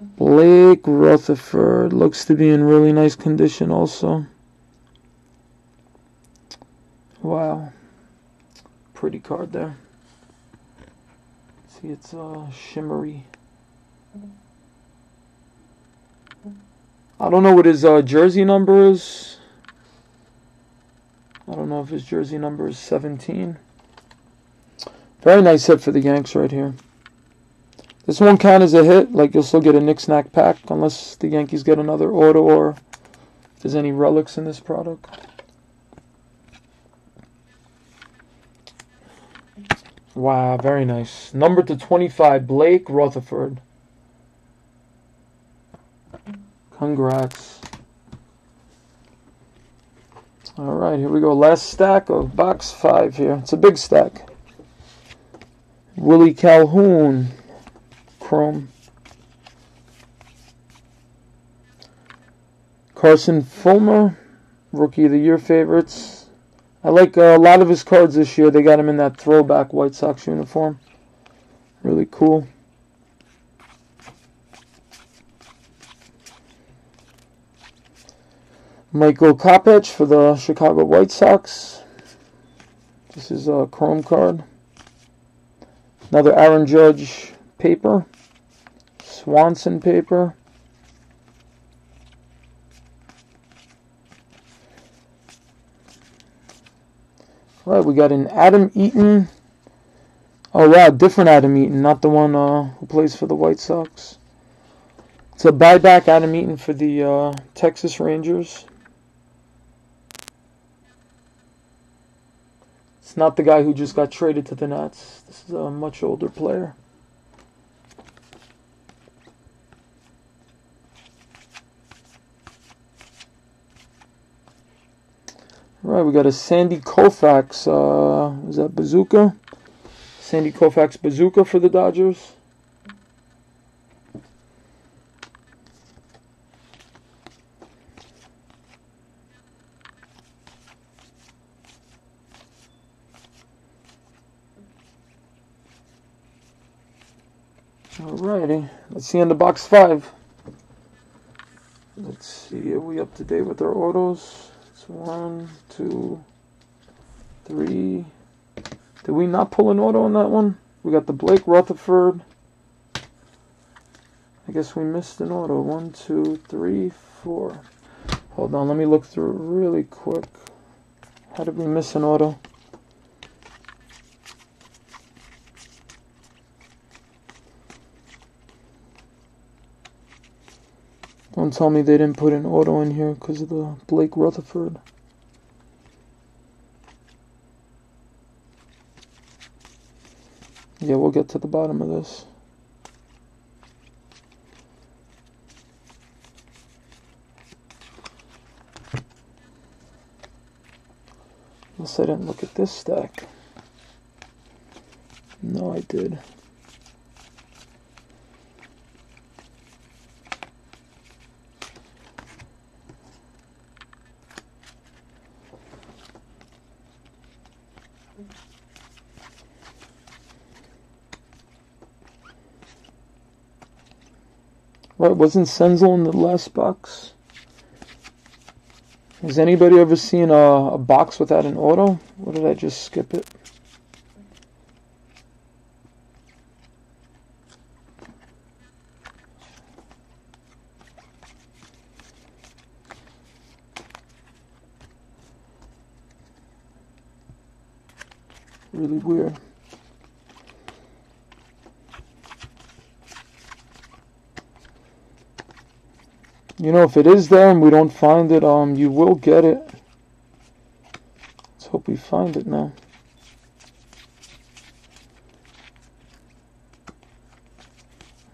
Blake Rutherford looks to be in really nice condition also. Wow. Pretty card there. See, it's uh, shimmery. I don't know what his uh, jersey number is. I don't know if his jersey number is 17. Very nice hit for the Yanks right here. This won't count as a hit. Like, you'll still get a Niks Naks pack unless the Yankees get another auto or there's any relics in this product. Wow, very nice. Number to 25, Blake Rutherford. Congrats. All right, here we go. Last stack of box five here. It's a big stack. Willie Calhoun, Chrome. Carson Fulmer, Rookie of the Year favorites. I like uh, a lot of his cards this year. They got him in that throwback White Sox uniform. Really cool. Michael Kopech for the Chicago White Sox. This is a chrome card. Another Aaron Judge paper. Swanson paper. Right, we got an Adam Eaton. Oh wow, different Adam Eaton, not the one uh, who plays for the White Sox. It's a buyback Adam Eaton for the uh, Texas Rangers. It's not the guy who just got traded to the Nats. This is a much older player. All right, we got a Sandy Koufax. Uh, is that Bazooka? Sandy Koufax Bazooka for the Dodgers. Alrighty, let's see in the box five. Let's see, are we up to date with our autos? One, two, three. Did we not pull an auto on that one? We got the Blake Rutherford. I guess we missed an auto. One, two, three, four. Hold on, let me look through really quick. How did we miss an auto? Don't tell me they didn't put an auto in here because of the Blake Rutherford. Yeah, we'll get to the bottom of this. Unless I didn't look at this stack. No, I did. Right, wasn't Senzel in the last box? Has anybody ever seen a, a box without an auto? Or did I just skip it? Really weird. You know, if it is there and we don't find it, um, you will get it. Let's hope we find it now.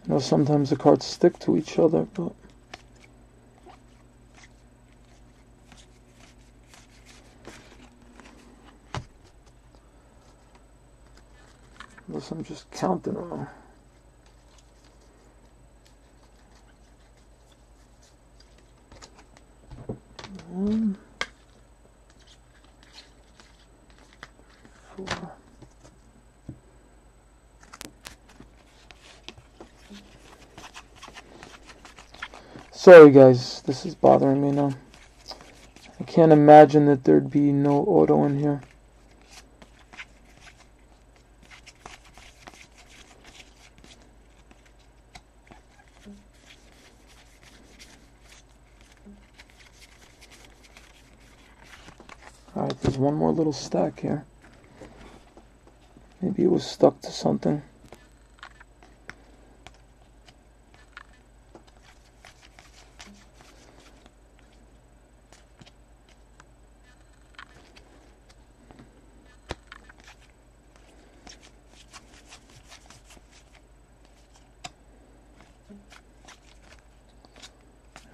You know, sometimes the cards stick to each other, but... Unless I'm just counting them. Sorry guys, this is bothering me now. I can't imagine that there'd be no auto in here. Alright, there's one more little stack here. Maybe it was stuck to something.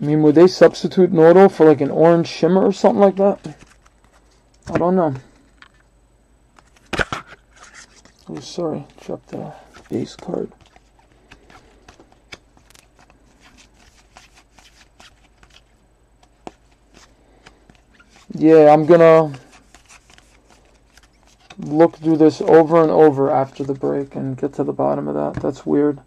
I mean, would they substitute Nordo for like an orange shimmer or something like that? I don't know. Oh, sorry, dropped the base card. Yeah, I'm gonna look through this over and over after the break and get to the bottom of that. That's weird.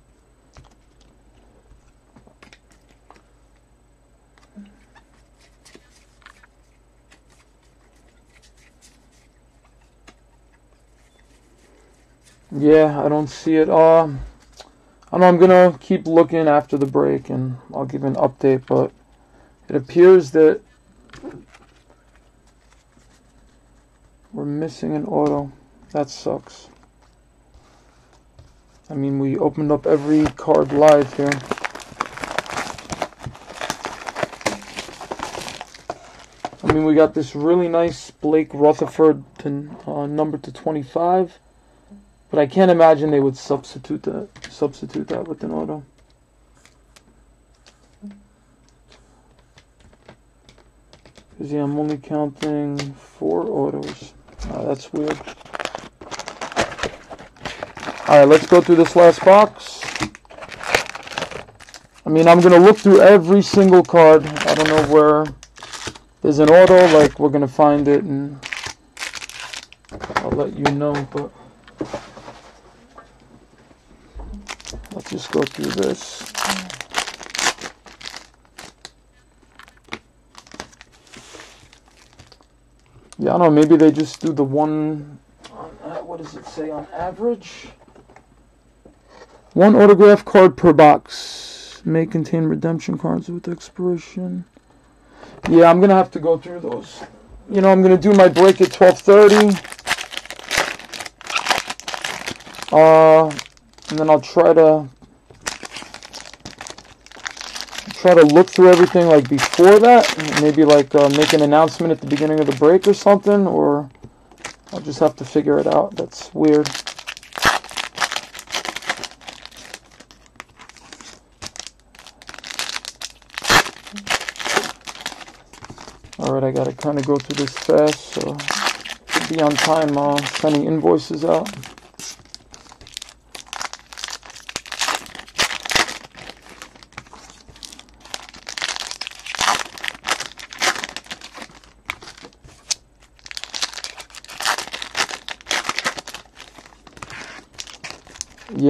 Yeah, I don't see it. Uh, I know I'm gonna keep looking after the break, and I'll give an update. But it appears that we're missing an auto. That sucks. I mean, we opened up every card live here. I mean, we got this really nice Blake Rutherford to, uh, number to 25. But I can't imagine they would substitute that substitute that with an auto. Because yeah, I'm only counting four autos. Oh, that's weird. Alright, let's go through this last box. I mean, I'm going to look through every single card. I don't know where there's an auto, like, we're going to find it, and I'll let you know, but... Just go through this. Yeah, I don't know. Maybe they just do the one. Uh, what does it say on average? One autograph card per box may contain redemption cards with expiration. Yeah, I'm gonna have to go through those. You know, I'm gonna do my break at 12:30. Uh, and then I'll try to try to look through everything like before that. Maybe like uh, make an announcement at the beginning of the break or something or I'll just have to figure it out. That's weird. Alright, I gotta kind of go through this fast, so be on time uh, sending invoices out.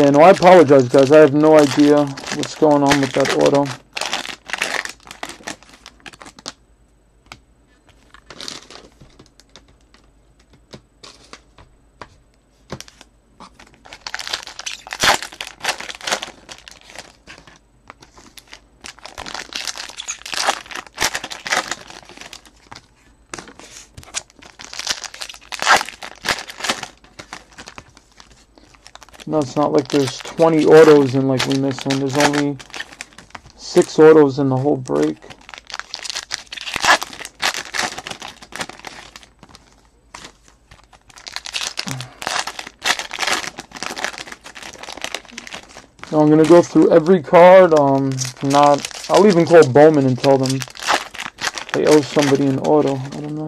Yeah, oh, no, I apologize, guys. I have no idea what's going on with that auto. No, it's not like there's 20 autos and like we missed one. There's only six autos in the whole break. I'm gonna go through every card. Um, not. I'll even call Bowman and tell them they owe somebody an auto. I don't know.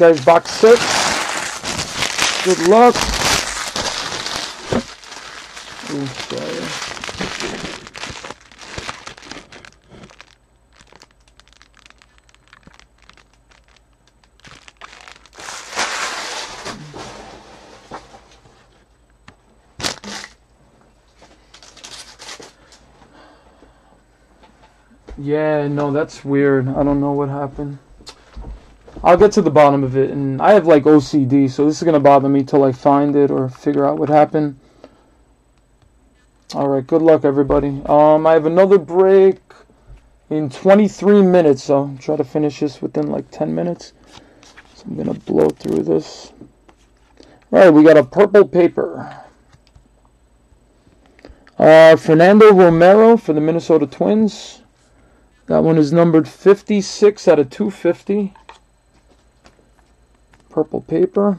Guys, box six. Good luck. Sorry. Yeah, no, that's weird. I don't know what happened. I'll get to the bottom of it, and I have like OCD, so this is gonna bother me till I find it or figure out what happened. All right, good luck, everybody. Um, I have another break in 23 minutes, so I'll try to finish this within like 10 minutes. So I'm gonna blow through this. All right, we got a purple paper. Uh, Fernando Romero for the Minnesota Twins. That one is numbered 56 out of 250. Purple paper.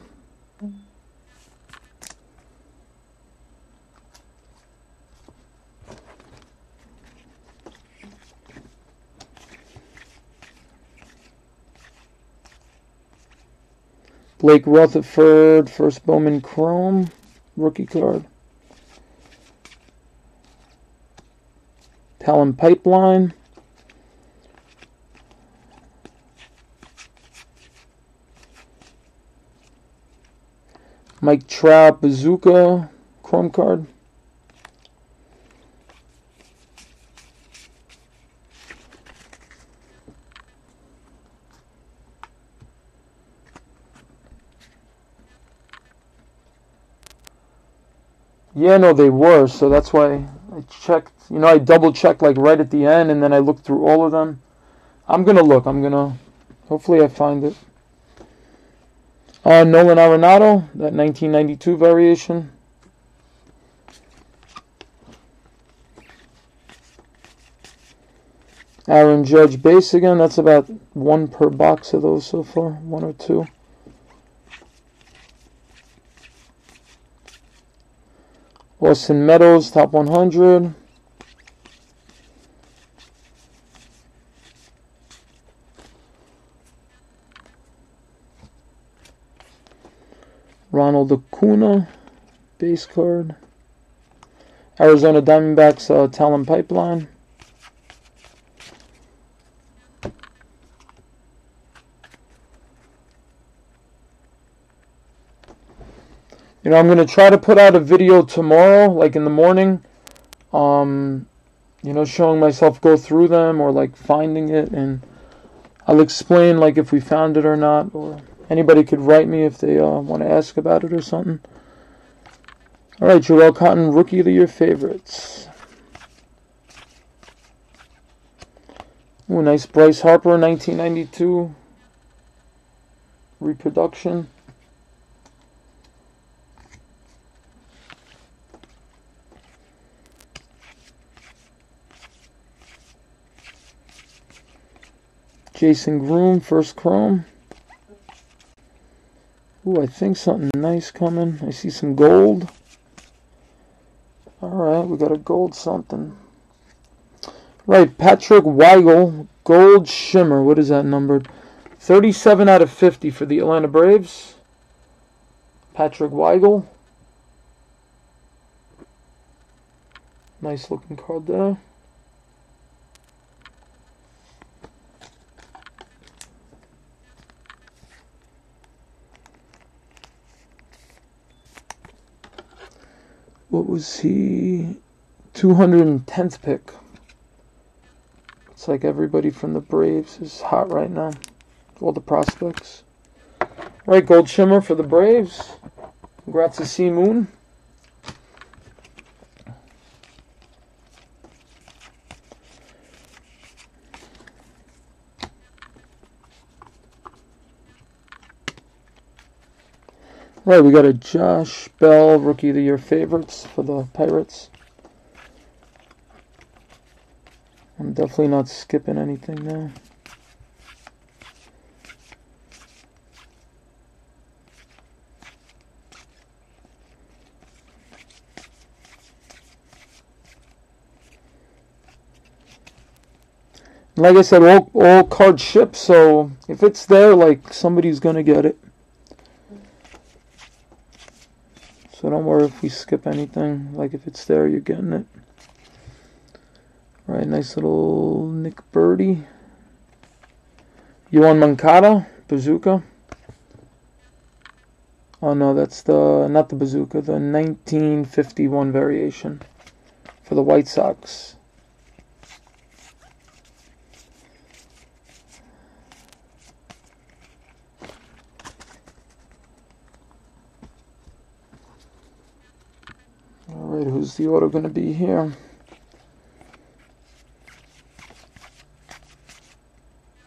Blake Rutherford, first Bowman Chrome, rookie card. Talent Pipeline. Mike Trout Bazooka Chrome card. Yeah, no, they were. So that's why I checked. You know, I double checked like right at the end, and then I looked through all of them. I'm gonna look. I'm gonna. Hopefully, I find it. Uh, Nolan Arenado, that 1992 variation. Aaron Judge base again. That's about one per box of those so far. One or two. Austin Meadows, top 100. Ronald Acuna, base card. Arizona Diamondbacks uh, Talent Pipeline. You know, I'm going to try to put out a video tomorrow, like in the morning. Um, you know, showing myself go through them or like finding it and I'll explain like if we found it or not or anybody could write me if they uh, want to ask about it or something. All right, Jharel Cotton, Rookie of the Year favorites. Ooh, nice Bryce Harper, 1992 reproduction. Jason Groome, first chrome. Ooh, I think something nice coming. I see some gold. Alright, we got a gold something. Right, Patrick Weigel, gold shimmer. What is that numbered? 37 out of 50 for the Atlanta Braves. Patrick Weigel. Nice looking card there. What was he? 210th pick. It's like everybody from the Braves is hot right now. All the prospects. Right, Gold Shimmer for the Braves. Congrats to C Moon. Right, we got a Josh Bell, Rookie of the Year favorites for the Pirates. I'm definitely not skipping anything there. like I said, all all cards ship. So if it's there, like somebody's gonna get it. So don't worry if we skip anything. Like if it's there, you're getting it. All right, nice little Nick Burdi. Yoan Moncada, Bazooka. Oh no, that's the not the bazooka, the 1951 variation for the White Sox. All right, who's the auto going to be here?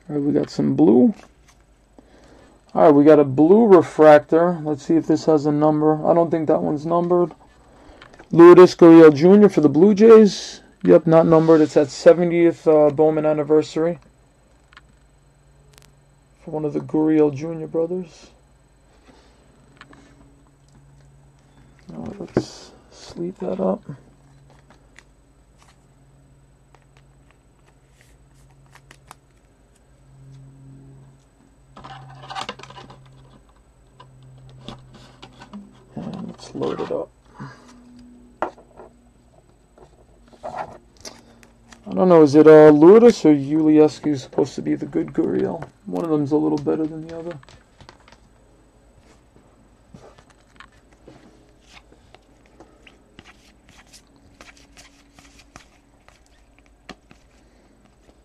All right, we got some blue. All right, we got a blue refractor. Let's see if this has a number. I don't think that one's numbered. Lourdes Gurriel Jr. for the Blue Jays. Yep, not numbered. It's at 70th uh, Bowman anniversary for one of the Gurriel Jr. brothers. Let's sleep that up. And let's load it up. I don't know, is it uh, Lourdes or Yulieski is supposed to be the good Gurriel? One of them's a little better than the other.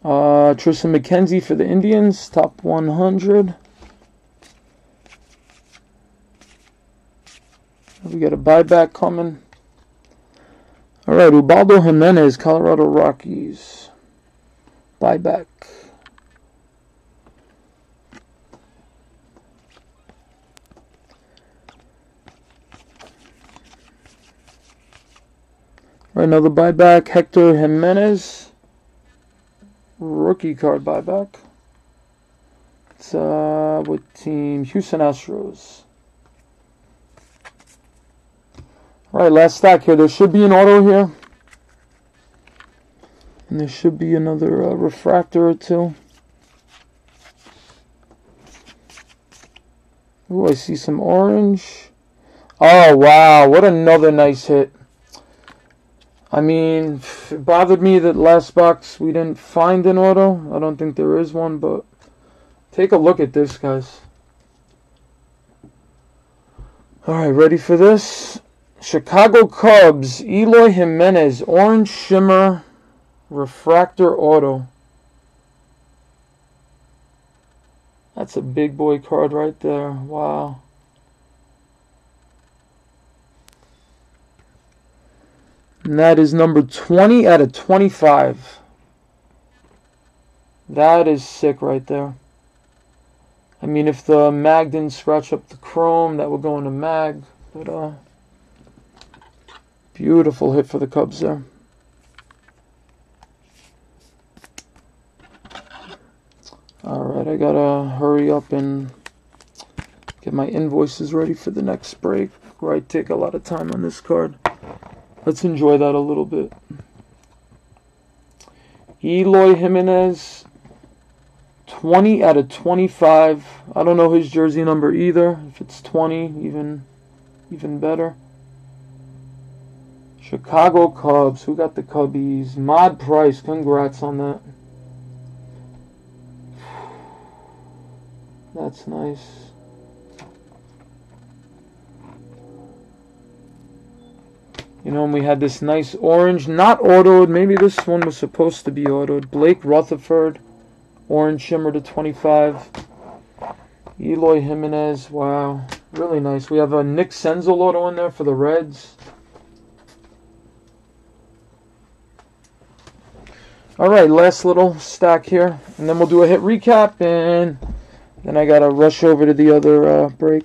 Uh, Triston McKenzie for the Indians, top 100. We got a buyback coming. All right, Ubaldo Jimenez, Colorado Rockies. Buyback. Right, another buyback. Hector Jimenez. Rookie card buyback. It's uh, what team? Houston Astros. All right, last stack here. There should be an auto here. And there should be another uh, refractor or two. Oh, I see some orange. Oh, wow. What another nice hit. I mean, it bothered me that last box we didn't find an auto. I don't think there is one, but take a look at this, guys. All right, ready for this? Chicago Cubs, Eloy Jimenez, Orange Shimmer, Refractor Auto. That's a big boy card right there. Wow. And that is number 20 out of 25. That is sick right there. I mean, if the mag didn't scratch up the chrome, that would go in the mag. But, uh... Beautiful hit for the Cubs there. Alright, I gotta hurry up and get my invoices ready for the next break, where I take a lot of time on this card. Let's enjoy that a little bit. Eloy Jimenez, 20 out of 25. I don't know his jersey number either. If it's 20, even even better. Chicago Cubs. Who got the Cubbies? Mod Price. Congrats on that. That's nice. You know, we had this nice orange, not autoed. Maybe this one was supposed to be autoed. Blake Rutherford, orange shimmer to 25. Eloy Jimenez, wow, really nice. We have a Nick Senzel auto in there for the Reds. All right, last little stack here, and then we'll do a hit recap, and then I gotta rush over to the other uh, break.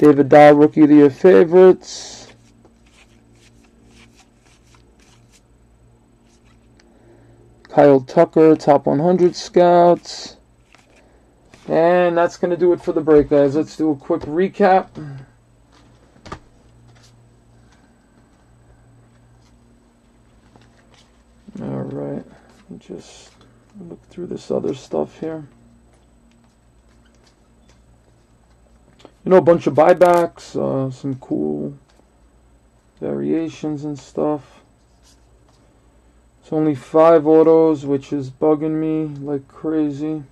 David Dahl, Rookie of the Year favorites. Kyle Tucker, Top 100 Scouts. And that's going to do it for the break, guys. Let's do a quick recap. All right, just look through this other stuff here. You know, a bunch of buybacks, uh, some cool variations and stuff. It's only five autos, which is bugging me like crazy.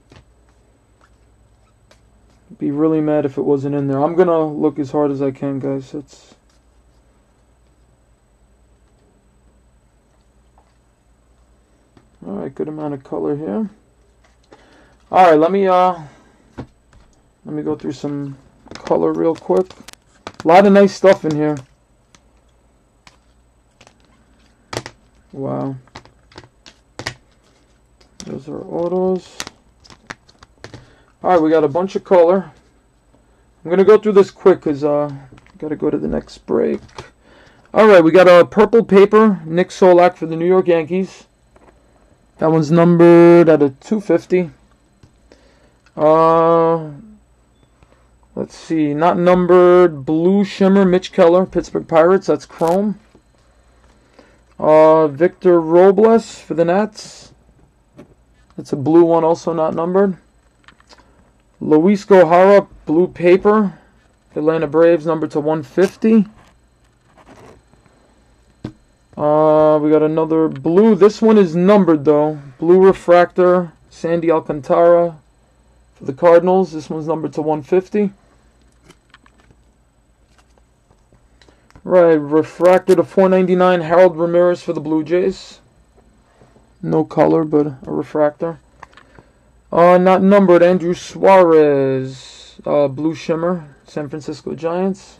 Be really mad if it wasn't in there. I'm gonna look as hard as I can, guys. It's Alright, good amount of color here. Alright, let me uh let me go through some color real quick. A lot of nice stuff in here. Wow. Those are autos. Alright, we got a bunch of color. I'm going to go through this quick because uh, got to go to the next break. Alright, we got a purple paper. Nick Solak for the New York Yankees. That one's numbered at a 250. Uh, let's see. Not numbered. Blue Shimmer, Mitch Keller, Pittsburgh Pirates. That's chrome. Uh, Victor Robles for the Nats. It's a blue one, also not numbered. Luiz Gohara, blue paper. Atlanta Braves, number to 150. Uh, we got another blue. This one is numbered though. Blue refractor, Sandy Alcantara for the Cardinals. This one's numbered to 150. Right, refractor to 499. Harold Ramirez for the Blue Jays. No color, but a refractor. Uh, not numbered. Andrew Suarez, uh, Blue Shimmer, San Francisco Giants.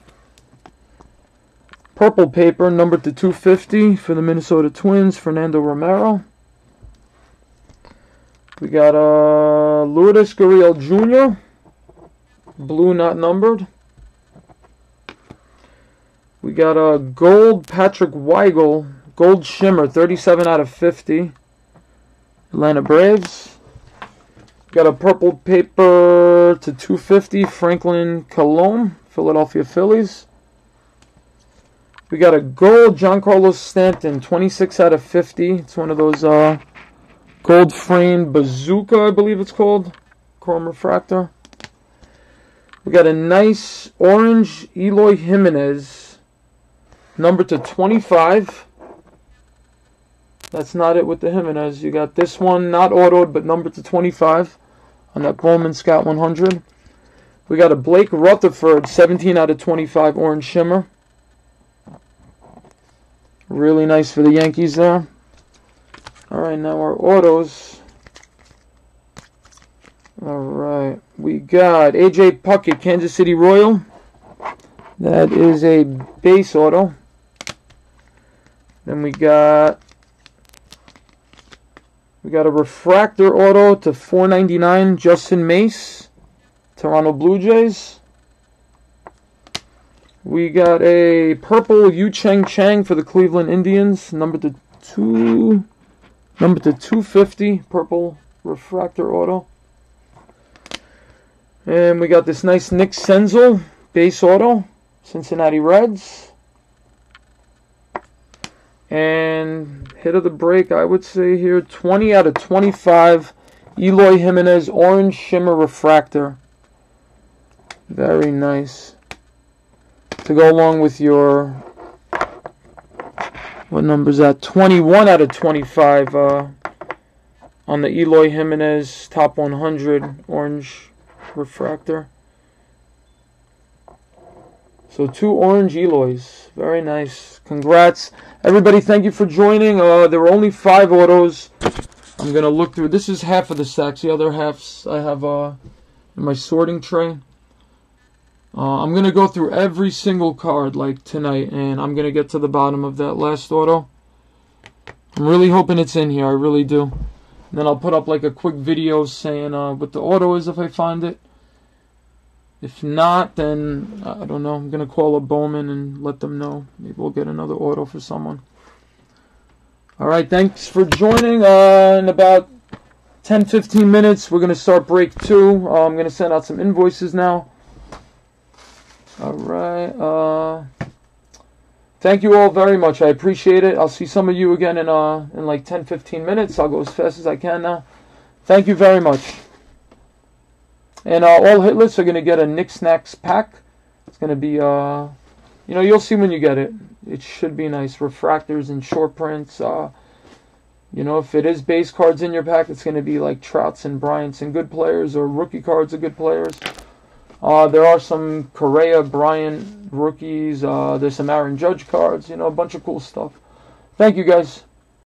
Purple paper, numbered to 250 for the Minnesota Twins, Fernando Romero. We got uh, Lourdes Gurriel Jr., blue not numbered. We got a uh, gold Patrick Weigel, gold shimmer, 37 out of 50. Atlanta Braves. Got a purple paper to 250, Franklin Kilome, Philadelphia Phillies. We got a gold Giancarlo Stanton, 26 out of 50. It's one of those uh, gold framed bazooka, I believe it's called. Chrome refractor. We got a nice orange Eloy Jimenez, number to 25. That's not it with the Jimenez. You got this one, not autoed, but numbered to 25 on that Bowman Scout 100. We got a Blake Rutherford, 17 out of 25 orange shimmer. Really nice for the Yankees there. All right, now our autos. All right, we got AJ Puckett, Kansas City Royal. That is a base auto. Then we got we got a refractor auto to 499 Justin Maese, Toronto Blue Jays. We got a purple Yu Cheng Chang for the Cleveland Indians, number to two, number to 250, purple refractor auto. And we got this nice Nick Senzel base auto, Cincinnati Reds. And hit of the break, I would say here, 20 out of 25, Eloy Jimenez Orange Shimmer Refractor. Very nice to go along with your what number is that? 21 out of 25 uh, on the Eloy Jimenez top 100 orange refractor. So two orange Eloys. Very nice. Congrats. Everybody, thank you for joining. Uh, there were only five autos. I'm going to look through. This is half of the stacks. The other halves I have uh, in my sorting tray. Uh, I'm going to go through every single card like tonight and I'm going to get to the bottom of that last auto. I'm really hoping it's in here. I really do. And then I'll put up like a quick video saying uh, what the auto is if I find it. If not, then I don't know. I'm going to call a Bowman and let them know. Maybe we'll get another auto for someone. All right, thanks for joining. Uh, in about 10 15 minutes, we're going to start break two. Uh, I'm going to send out some invoices now. All right. Uh, thank you all very much. I appreciate it. I'll see some of you again in uh in like 10, 15 minutes. I'll go as fast as I can now. Thank you very much. And uh, all hitless are gonna get a Niks Naks pack. It's gonna be uh, you know, you'll see when you get it. It should be nice refractors and short prints. Uh, you know, if it is base cards in your pack, it's going to be like Trouts and Bryants and good players, or rookie cards of good players. Uh, there are some Correa, Bryant rookies. Uh, there's some Aaron Judge cards. You know, a bunch of cool stuff. Thank you, guys.